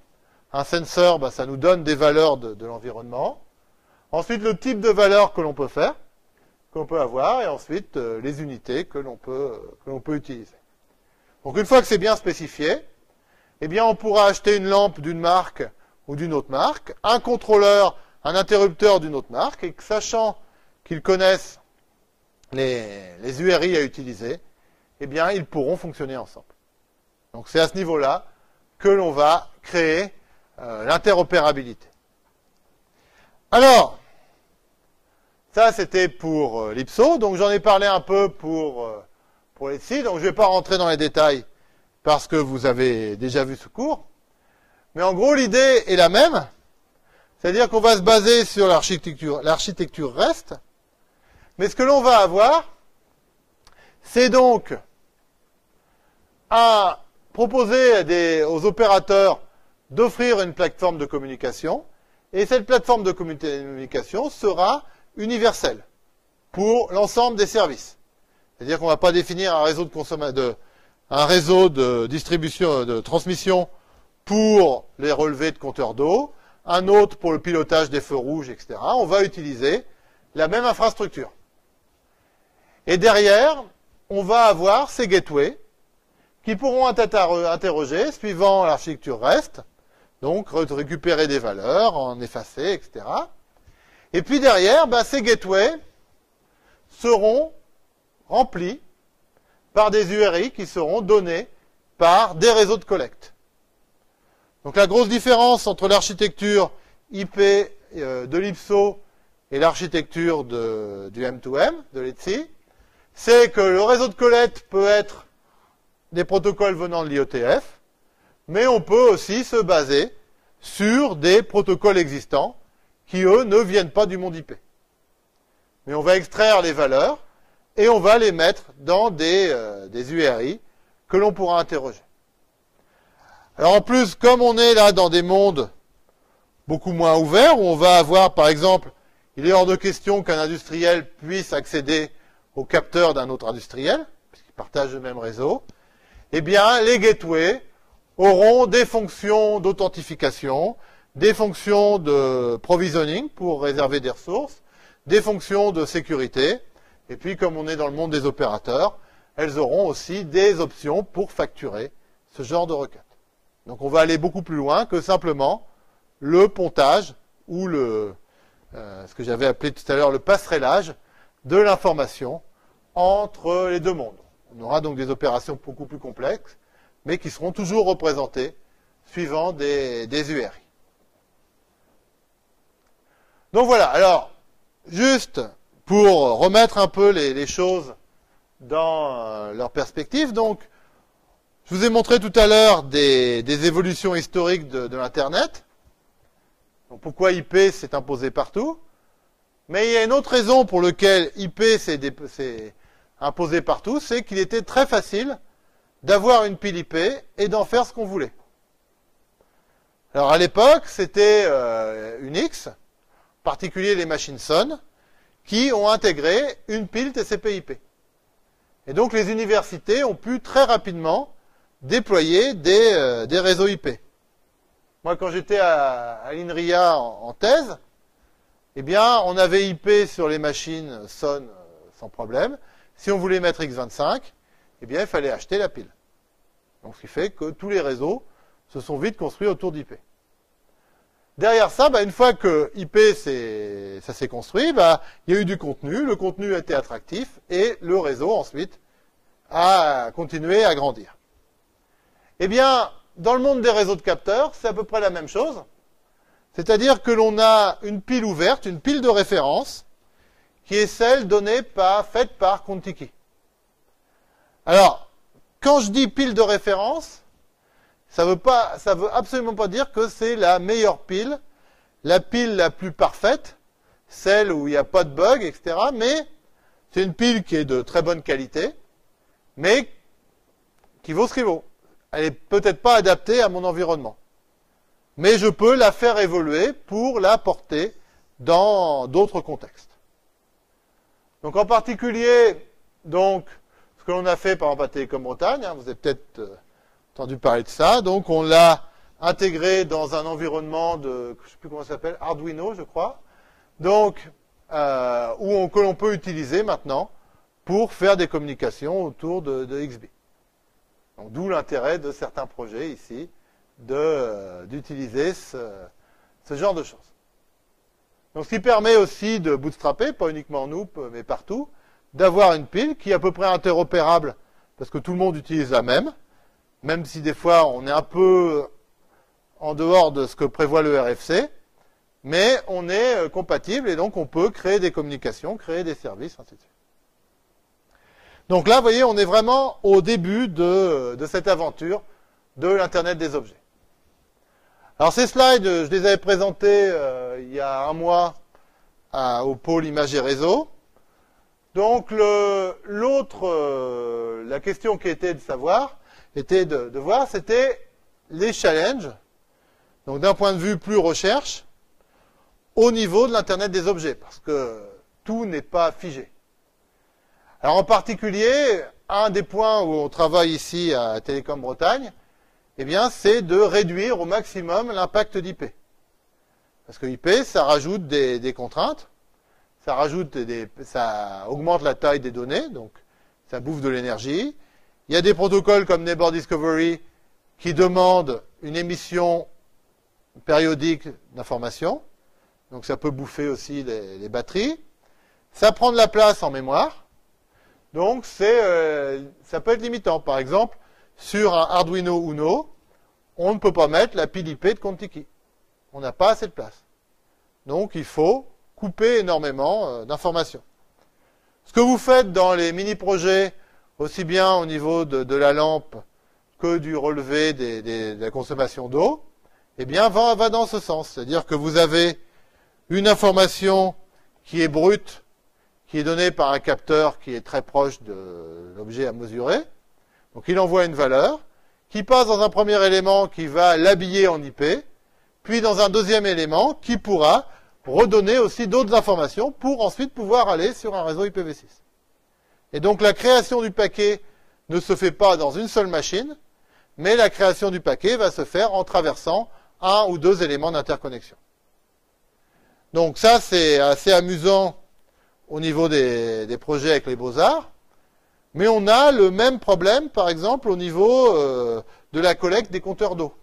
Un sensor, bah, ça nous donne des valeurs de, l'environnement. Ensuite, le type de valeur que l'on peut faire, que l'on peut avoir, et ensuite euh, les unités que l'on peut utiliser. Donc une fois que c'est bien spécifié, eh bien on pourra acheter une lampe d'une marque ou d'une autre marque, un contrôleur, un interrupteur d'une autre marque, et sachant qu'ils connaissent les, les URI à utiliser, eh bien ils pourront fonctionner ensemble. Donc c'est à ce niveau-là que l'on va créer euh, l'interopérabilité. Alors, ça c'était pour euh, l'IPSO, donc j'en ai parlé un peu pour, euh, pour les sites, donc je ne vais pas rentrer dans les détails parce que vous avez déjà vu ce cours. Mais en gros, l'idée est la même, c'est-à-dire qu'on va se baser sur l'architecture, l'architecture reste, mais ce que l'on va avoir, c'est donc à proposer aux opérateurs d'offrir une plateforme de communication, et cette plateforme de communication sera universelle pour l'ensemble des services. C'est-à-dire qu'on ne va pas définir un réseau de de, un réseau de distribution, de transmission pour les relevés de compteurs d'eau, un autre pour le pilotage des feux rouges, etc. On va utiliser la même infrastructure. Et derrière, on va avoir ces gateways qui pourront être interrogés suivant l'architecture REST, donc récupérer des valeurs, en effacer, etc. Et puis derrière, ben, ces gateways seront remplis par des URI qui seront donnés par des réseaux de collecte. Donc la grosse différence entre l'architecture IP euh, de l'IPSO et l'architecture du M2M, de l'ETSI, c'est que le réseau de collecte peut être des protocoles venant de l'IOTF, mais on peut aussi se baser sur des protocoles existants qui, eux, ne viennent pas du monde IP. Mais on va extraire les valeurs et on va les mettre dans des, euh, des URI que l'on pourra interroger. Alors en plus, comme on est là dans des mondes beaucoup moins ouverts, où on va avoir, par exemple, il est hors de question qu'un industriel puisse accéder au capteur d'un autre industriel, puisqu'ils partagent le même réseau, eh bien, les gateways auront des fonctions d'authentification, des fonctions de provisioning pour réserver des ressources, des fonctions de sécurité, et puis comme on est dans le monde des opérateurs, elles auront aussi des options pour facturer ce genre de requête. Donc on va aller beaucoup plus loin que simplement le pontage ou le, euh, ce que j'avais appelé tout à l'heure le passerellage de l'information entre les deux mondes. On aura donc des opérations beaucoup plus complexes, mais qui seront toujours représentées suivant des, des URI. Donc voilà, alors, juste pour remettre un peu les, choses dans euh, leur perspective, donc, je vous ai montré tout à l'heure des, évolutions historiques de, de l'Internet. Pourquoi IP s'est imposé partout Mais il y a une autre raison pour laquelle IP s'est imposé partout, c'est qu'il était très facile d'avoir une pile IP et d'en faire ce qu'on voulait. Alors à l'époque, c'était euh, Unix, en particulier les machines Sun, qui ont intégré une pile TCP/IP. Et donc les universités ont pu très rapidement déployer des, euh, des réseaux IP. Moi, quand j'étais à, à l'INRIA en, thèse, eh bien, on avait IP sur les machines Son sans problème. Si on voulait mettre X25, eh bien, il fallait acheter la pile. Donc, ce qui fait que tous les réseaux se sont vite construits autour d'IP. Derrière ça, bah, une fois que IP ça s'est construit, bah, il y a eu du contenu, le contenu a été attractif et le réseau ensuite a continué à grandir. Eh bien, dans le monde des réseaux de capteurs, c'est à peu près la même chose. C'est-à-dire que l'on a une pile ouverte, une pile de référence, qui est celle donnée par, faite par Contiki. Alors, quand je dis pile de référence, ça veut pas, ça veut absolument pas dire que c'est la meilleure pile, la pile la plus parfaite, celle où il n'y a pas de bug, etc. Mais c'est une pile qui est de très bonne qualité, mais qui vaut ce qu'il vaut. Elle est peut-être pas adaptée à mon environnement. Mais je peux la faire évoluer pour la porter dans d'autres contextes. Donc en particulier, donc, ce que l'on a fait par exemple à Télécom Bretagne, hein, vous avez peut-être euh, entendu parler de ça. Donc on l'a intégré dans un environnement de, je sais plus comment ça s'appelle, Arduino, je crois. Donc euh, où que l'on peut utiliser maintenant pour faire des communications autour de, XB. D'où l'intérêt de certains projets ici euh, d'utiliser ce, ce, genre de choses. Donc, ce qui permet aussi de bootstrapper, pas uniquement en mais partout, d'avoir une pile qui est à peu près interopérable, parce que tout le monde utilise la même, même si des fois on est un peu en dehors de ce que prévoit le RFC, mais on est euh, compatible et donc on peut créer des communications, créer des services, ainsi de suite. Donc là, vous voyez, on est vraiment au début de, cette aventure de l'Internet des objets. Alors ces slides, je les avais présentés euh, il y a un mois au pôle Images et Réseau. Donc l'autre, euh, la question qui était de savoir, était de, voir, c'était les challenges, donc d'un point de vue plus recherche, au niveau de l'Internet des objets, parce que tout n'est pas figé. Alors en particulier, un des points où on travaille ici à Télécom Bretagne, eh bien, c'est de réduire au maximum l'impact d'IP. Parce que IP, ça rajoute des, contraintes, ça rajoute des, ça augmente la taille des données, donc ça bouffe de l'énergie, il y a des protocoles comme Neighbor Discovery qui demandent une émission périodique d'informations. Donc ça peut bouffer aussi les, batteries. Ça prend de la place en mémoire. Donc euh, ça peut être limitant. Par exemple, sur un Arduino Uno, on ne peut pas mettre la pile IP de Contiki. On n'a pas assez de place. Donc il faut couper énormément euh, d'informations. Ce que vous faites dans les mini-projets aussi bien au niveau de, la lampe que du relevé de la consommation d'eau, eh bien, va, va dans ce sens. C'est-à-dire que vous avez une information qui est brute, qui est donnée par un capteur qui est très proche de l'objet à mesurer. Donc, il envoie une valeur qui passe dans un premier élément qui va l'habiller en IP, puis dans un deuxième élément qui pourra redonner aussi d'autres informations pour ensuite pouvoir aller sur un réseau IPv6. Et donc la création du paquet ne se fait pas dans une seule machine, mais la création du paquet va se faire en traversant un ou deux éléments d'interconnexion. Donc ça, c'est assez amusant au niveau des, projets avec les beaux-arts. Mais on a le même problème, par exemple, au niveau euh, de la collecte des compteurs d'eau.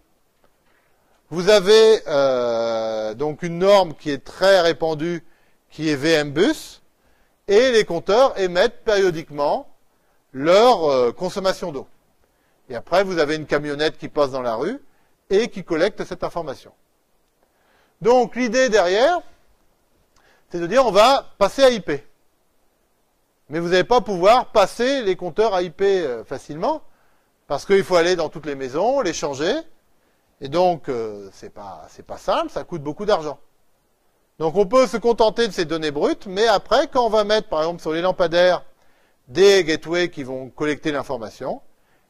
Vous avez euh, donc une norme qui est très répandue, qui est VMBus, et les compteurs émettent périodiquement leur euh, consommation d'eau. Et après, vous avez une camionnette qui passe dans la rue et qui collecte cette information. Donc l'idée derrière, c'est de dire on va passer à IP. Mais vous n'allez pas pouvoir passer les compteurs à IP euh, facilement, parce qu'il faut aller dans toutes les maisons, les changer, et donc euh, c'est pas pas simple, ça coûte beaucoup d'argent. Donc on peut se contenter de ces données brutes, mais après, quand on va mettre, par exemple, sur les lampadaires, des gateways qui vont collecter l'information,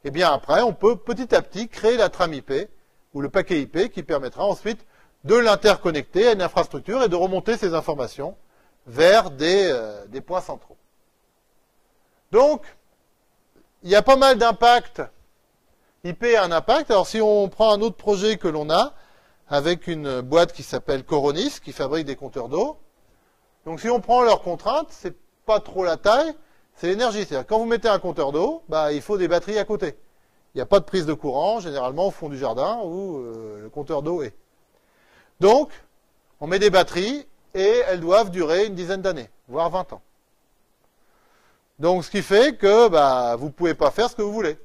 eh bien après, on peut petit à petit créer la trame IP ou le paquet IP qui permettra ensuite de l'interconnecter à une infrastructure et de remonter ces informations vers des, euh, points centraux. Donc, il y a pas mal d'impacts. IP a un impact. Alors si on prend un autre projet que l'on a, avec une boîte qui s'appelle Coronis, qui fabrique des compteurs d'eau. Donc si on prend leurs contraintes, c'est pas trop la taille, c'est l'énergie. C'est-à-dire quand vous mettez un compteur d'eau, bah, il faut des batteries à côté. Il n'y a pas de prise de courant, généralement au fond du jardin où euh, le compteur d'eau est. Donc, on met des batteries et elles doivent durer une dizaine d'années, voire 20 ans. Donc, ce qui fait que bah, vous ne pouvez pas faire ce que vous voulez.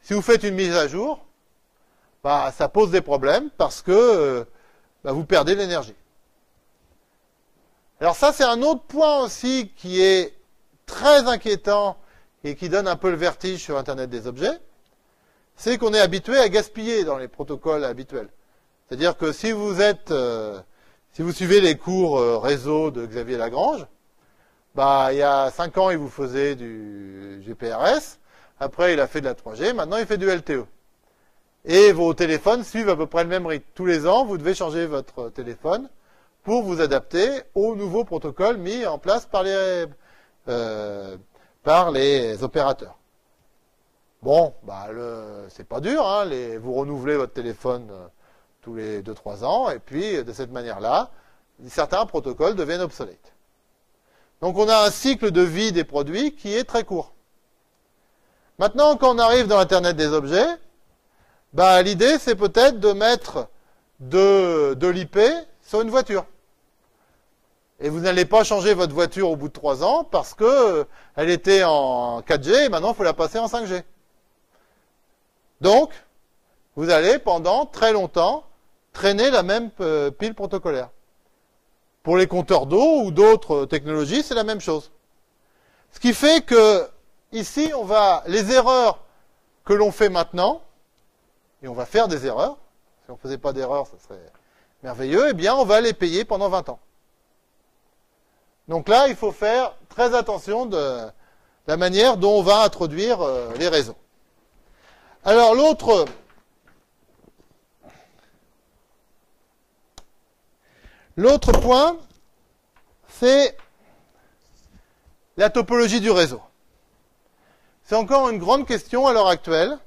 Si vous faites une mise à jour, bah, ça pose des problèmes parce que euh, bah, vous perdez l'énergie. Alors ça, c'est un autre point aussi qui est très inquiétant et qui donne un peu le vertige sur Internet des objets, c'est qu'on est habitué à gaspiller dans les protocoles habituels. C'est-à-dire que si vous êtes, euh, si vous suivez les cours euh, réseau de Xavier Lagrange, bah il y a 5 ans il vous faisait du GPRS, après il a fait de la 3G, maintenant il fait du LTE. Et vos téléphones suivent à peu près le même rythme. Tous les ans, vous devez changer votre téléphone pour vous adapter aux nouveaux protocoles mis en place par les, euh, par les opérateurs. Bon, bah, c'est pas dur, hein, vous renouvelez votre téléphone euh, tous les 2-3 ans, et puis de cette manière-là, certains protocoles deviennent obsolètes. Donc on a un cycle de vie des produits qui est très court. Maintenant, quand on arrive dans l'Internet des objets, bah, l'idée c'est peut-être de mettre de, de l'IP sur une voiture. Et vous n'allez pas changer votre voiture au bout de trois ans parce que euh, elle était en 4G et maintenant il faut la passer en 5G. Donc, vous allez pendant très longtemps traîner la même euh, pile protocolaire. Pour les compteurs d'eau ou d'autres technologies, c'est la même chose. Ce qui fait que ici, on va les erreurs que l'on fait maintenant, et on va faire des erreurs. Si on ne faisait pas d'erreurs, ça serait merveilleux. Eh bien, on va les payer pendant 20 ans. Donc là, il faut faire très attention de la manière dont on va introduire euh, les réseaux. Alors l'autre l'autre point, c'est la topologie du réseau. C'est encore une grande question à l'heure actuelle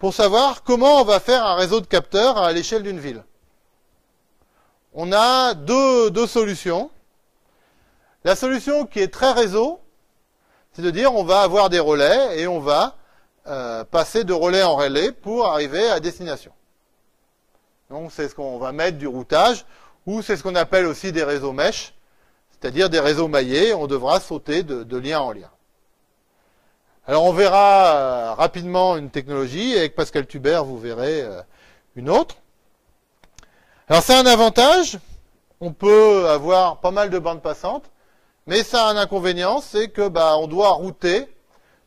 pour savoir comment on va faire un réseau de capteurs à l'échelle d'une ville. On a deux, solutions. La solution qui est très réseau, c'est de dire on va avoir des relais et on va euh, passer de relais en relais pour arriver à destination. Donc c'est ce qu'on va mettre du routage, ou c'est ce qu'on appelle aussi des réseaux mèches, c'est-à-dire des réseaux maillés, on devra sauter de, lien en lien. Alors on verra euh, rapidement une technologie, avec Pascal Tuber vous verrez euh, une autre. Alors c'est un avantage, on peut avoir pas mal de bandes passantes, mais ça a un inconvénient, c'est que bah, on doit router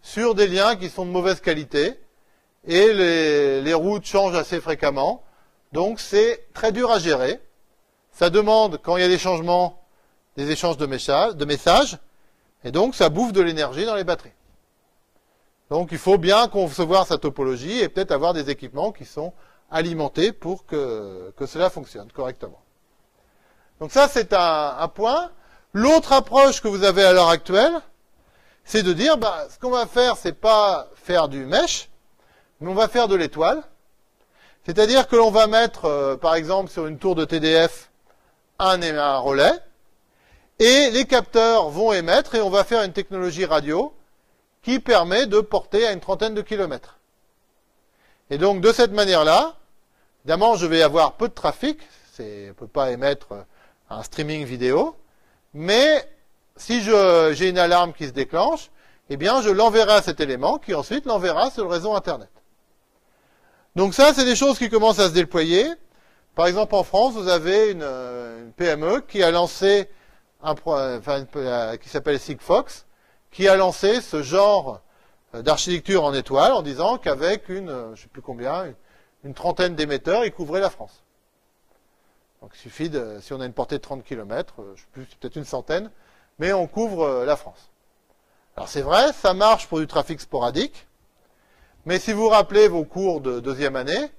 sur des liens qui sont de mauvaise qualité et les, routes changent assez fréquemment. Donc c'est très dur à gérer. Ça demande, quand il y a des changements, des échanges de messages et donc ça bouffe de l'énergie dans les batteries. Donc il faut bien concevoir sa topologie et peut-être avoir des équipements qui sont alimentés pour que, cela fonctionne correctement. Donc ça c'est un point. L'autre approche que vous avez à l'heure actuelle, c'est de dire, bah, ce qu'on va faire, c'est pas faire du mesh, mais on va faire de l'étoile. C'est-à-dire que l'on va mettre, euh, par exemple, sur une tour de TDF, un, un relais, et les capteurs vont émettre, et on va faire une technologie radio qui permet de porter à une trentaine de kilomètres. Et donc, de cette manière-là, évidemment, je vais avoir peu de trafic, on ne peut pas émettre un streaming vidéo, mais si j'ai une alarme qui se déclenche, eh bien, je l'enverrai à cet élément qui ensuite l'enverra sur le réseau Internet. Donc ça, c'est des choses qui commencent à se déployer. Par exemple, en France, vous avez une, PME qui a lancé un, enfin, qui s'appelle Sigfox, qui a lancé ce genre d'architecture en étoile en disant qu'avec une, je ne sais plus combien, une, trentaine d'émetteurs, il couvrait la France. Donc il suffit de, si on a une portée de 30 km, euh, je sais plus, peut-être une centaine, mais on couvre euh, la France. Alors c'est vrai, ça marche pour du trafic sporadique, mais si vous rappelez vos cours de deuxième année,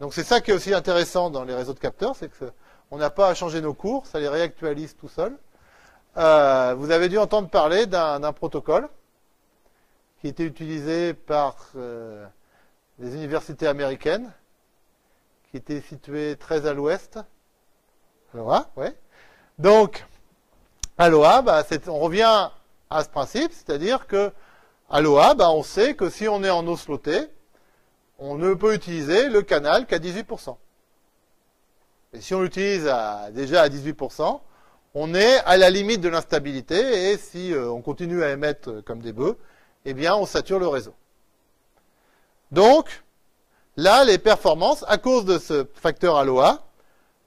donc c'est ça qui est aussi intéressant dans les réseaux de capteurs, c'est qu'on n'a pas à changer nos cours, ça les réactualise tout seul. Euh, vous avez dû entendre parler d'un protocole qui était utilisé par des universités américaines, qui était situé très à l'ouest, alors, ouais. Donc, Aloha, bah, on revient à ce principe, c'est-à-dire que Aloha, bah, on sait que si on est en eau flottée, on ne peut utiliser le canal qu'à 18%. Et si on l'utilise déjà à 18%, on est à la limite de l'instabilité et si euh, on continue à émettre comme des bœufs, eh bien on sature le réseau. Donc, là, les performances, à cause de ce facteur Aloha,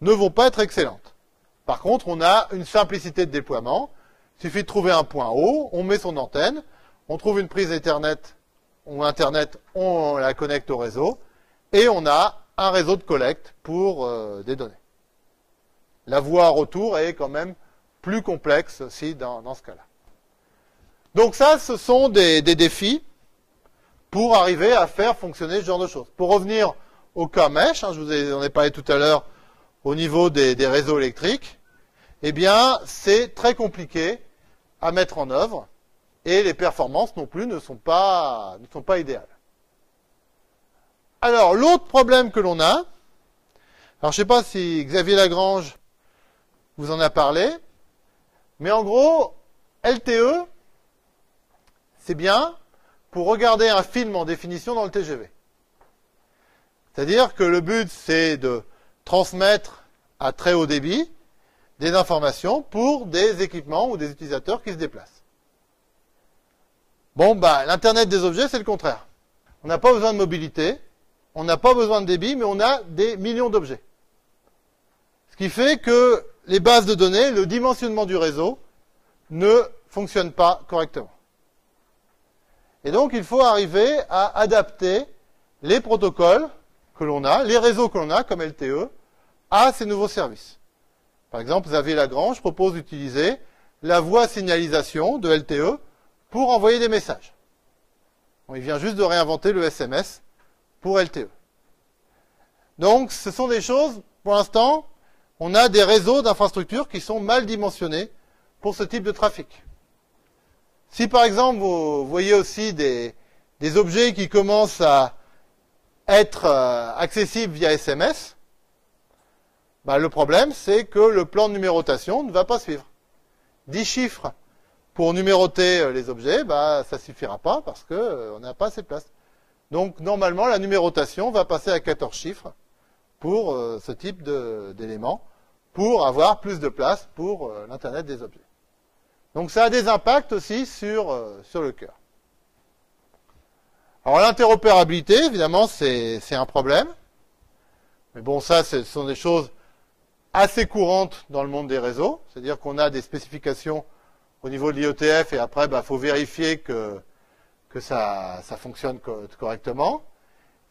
ne vont pas être excellentes. Par contre, on a une simplicité de déploiement. Il suffit de trouver un point haut, on met son antenne, on trouve une prise Ethernet ou Internet, on la connecte au réseau, et on a un réseau de collecte pour euh, des données. La voie retour est quand même plus complexe aussi dans, ce cas-là. Donc ça, ce sont des, défis pour arriver à faire fonctionner ce genre de choses. Pour revenir au cas mesh, hein, je vous en ai parlé tout à l'heure au niveau des, des réseaux électriques, eh bien, c'est très compliqué à mettre en œuvre et les performances non plus ne sont pas, ne sont pas idéales. Alors, l'autre problème que l'on a, alors je ne sais pas si Xavier Lagrange vous en a parlé, mais en gros, LTE, c'est bien pour regarder un film en définition dans le TGV. C'est-à-dire que le but, c'est de transmettre à très haut débit des informations pour des équipements ou des utilisateurs qui se déplacent. Bon, bah, l'Internet des objets, c'est le contraire. On n'a pas besoin de mobilité, on n'a pas besoin de débit, mais on a des millions d'objets. Ce qui fait que les bases de données, le dimensionnement du réseau, ne fonctionnent pas correctement. Et donc, il faut arriver à adapter les protocoles que l'on a, les réseaux que l'on a, comme LTE, à ces nouveaux services. Par exemple, Xavier Lagrange propose d'utiliser la voie signalisation de LTE pour envoyer des messages. il vient juste de réinventer le SMS pour LTE. Donc, ce sont des choses, pour l'instant, on a des réseaux d'infrastructures qui sont mal dimensionnés pour ce type de trafic. Si par exemple vous voyez aussi des, objets qui commencent à être euh, accessibles via SMS, bah, le problème c'est que le plan de numérotation ne va pas suivre. 10 chiffres pour numéroter euh, les objets, bah, ça suffira pas parce qu'on euh, n'a pas assez de place. Donc normalement, la numérotation va passer à 14 chiffres pour euh, ce type d'éléments, pour avoir plus de place pour l'Internet des objets. Donc ça a des impacts aussi sur, sur le cœur. Alors l'interopérabilité, évidemment, c'est un problème. Mais bon, ça, ce sont des choses assez courantes dans le monde des réseaux. C'est-à-dire qu'on a des spécifications au niveau de l'IETF et après, il bah, faut vérifier que, que ça, ça fonctionne correctement.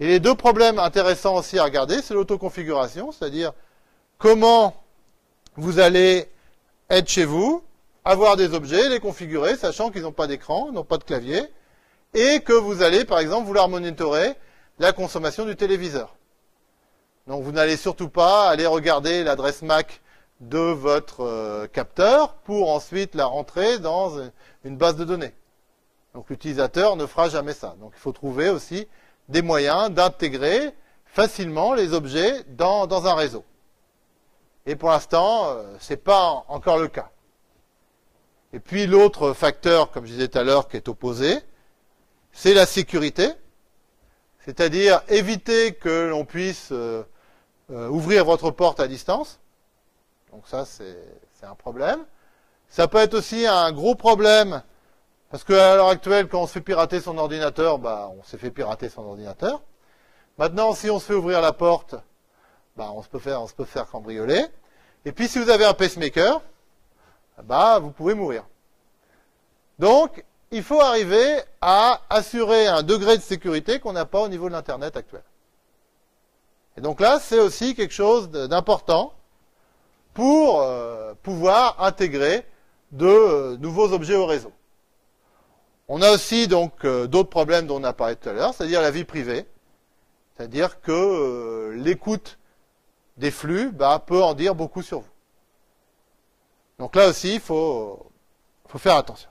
Et les deux problèmes intéressants aussi à regarder, c'est l'autoconfiguration, c'est-à-dire comment vous allez être chez vous, avoir des objets, les configurer, sachant qu'ils n'ont pas d'écran, n'ont pas de clavier, et que vous allez, par exemple, vouloir monitorer la consommation du téléviseur. Donc vous n'allez surtout pas aller regarder l'adresse MAC de votre euh, capteur pour ensuite la rentrer dans une base de données. Donc l'utilisateur ne fera jamais ça. Donc il faut trouver aussi des moyens d'intégrer facilement les objets dans, un réseau. Et pour l'instant, euh, ce n'est pas encore le cas. Et puis l'autre facteur, comme je disais tout à l'heure, qui est opposé, c'est la sécurité, c'est-à-dire éviter que l'on puisse euh, ouvrir votre porte à distance. Donc ça, c'est un problème. Ça peut être aussi un gros problème, parce qu'à l'heure actuelle, quand on se fait pirater son ordinateur, bah, on s'est fait pirater son ordinateur. Maintenant, si on se fait ouvrir la porte, bah, on se peut faire, on se peut faire cambrioler. Et puis, si vous avez un pacemaker, bah, vous pouvez mourir. Donc, il faut arriver à assurer un degré de sécurité qu'on n'a pas au niveau de l'Internet actuel. Et donc là, c'est aussi quelque chose d'important pour euh, pouvoir intégrer de euh, nouveaux objets au réseau. On a aussi donc euh, d'autres problèmes dont on a parlé tout à l'heure, c'est-à-dire la vie privée, c'est-à-dire que l'écoute des flux bah, peut en dire beaucoup sur vous. Donc là aussi, il faut faire attention.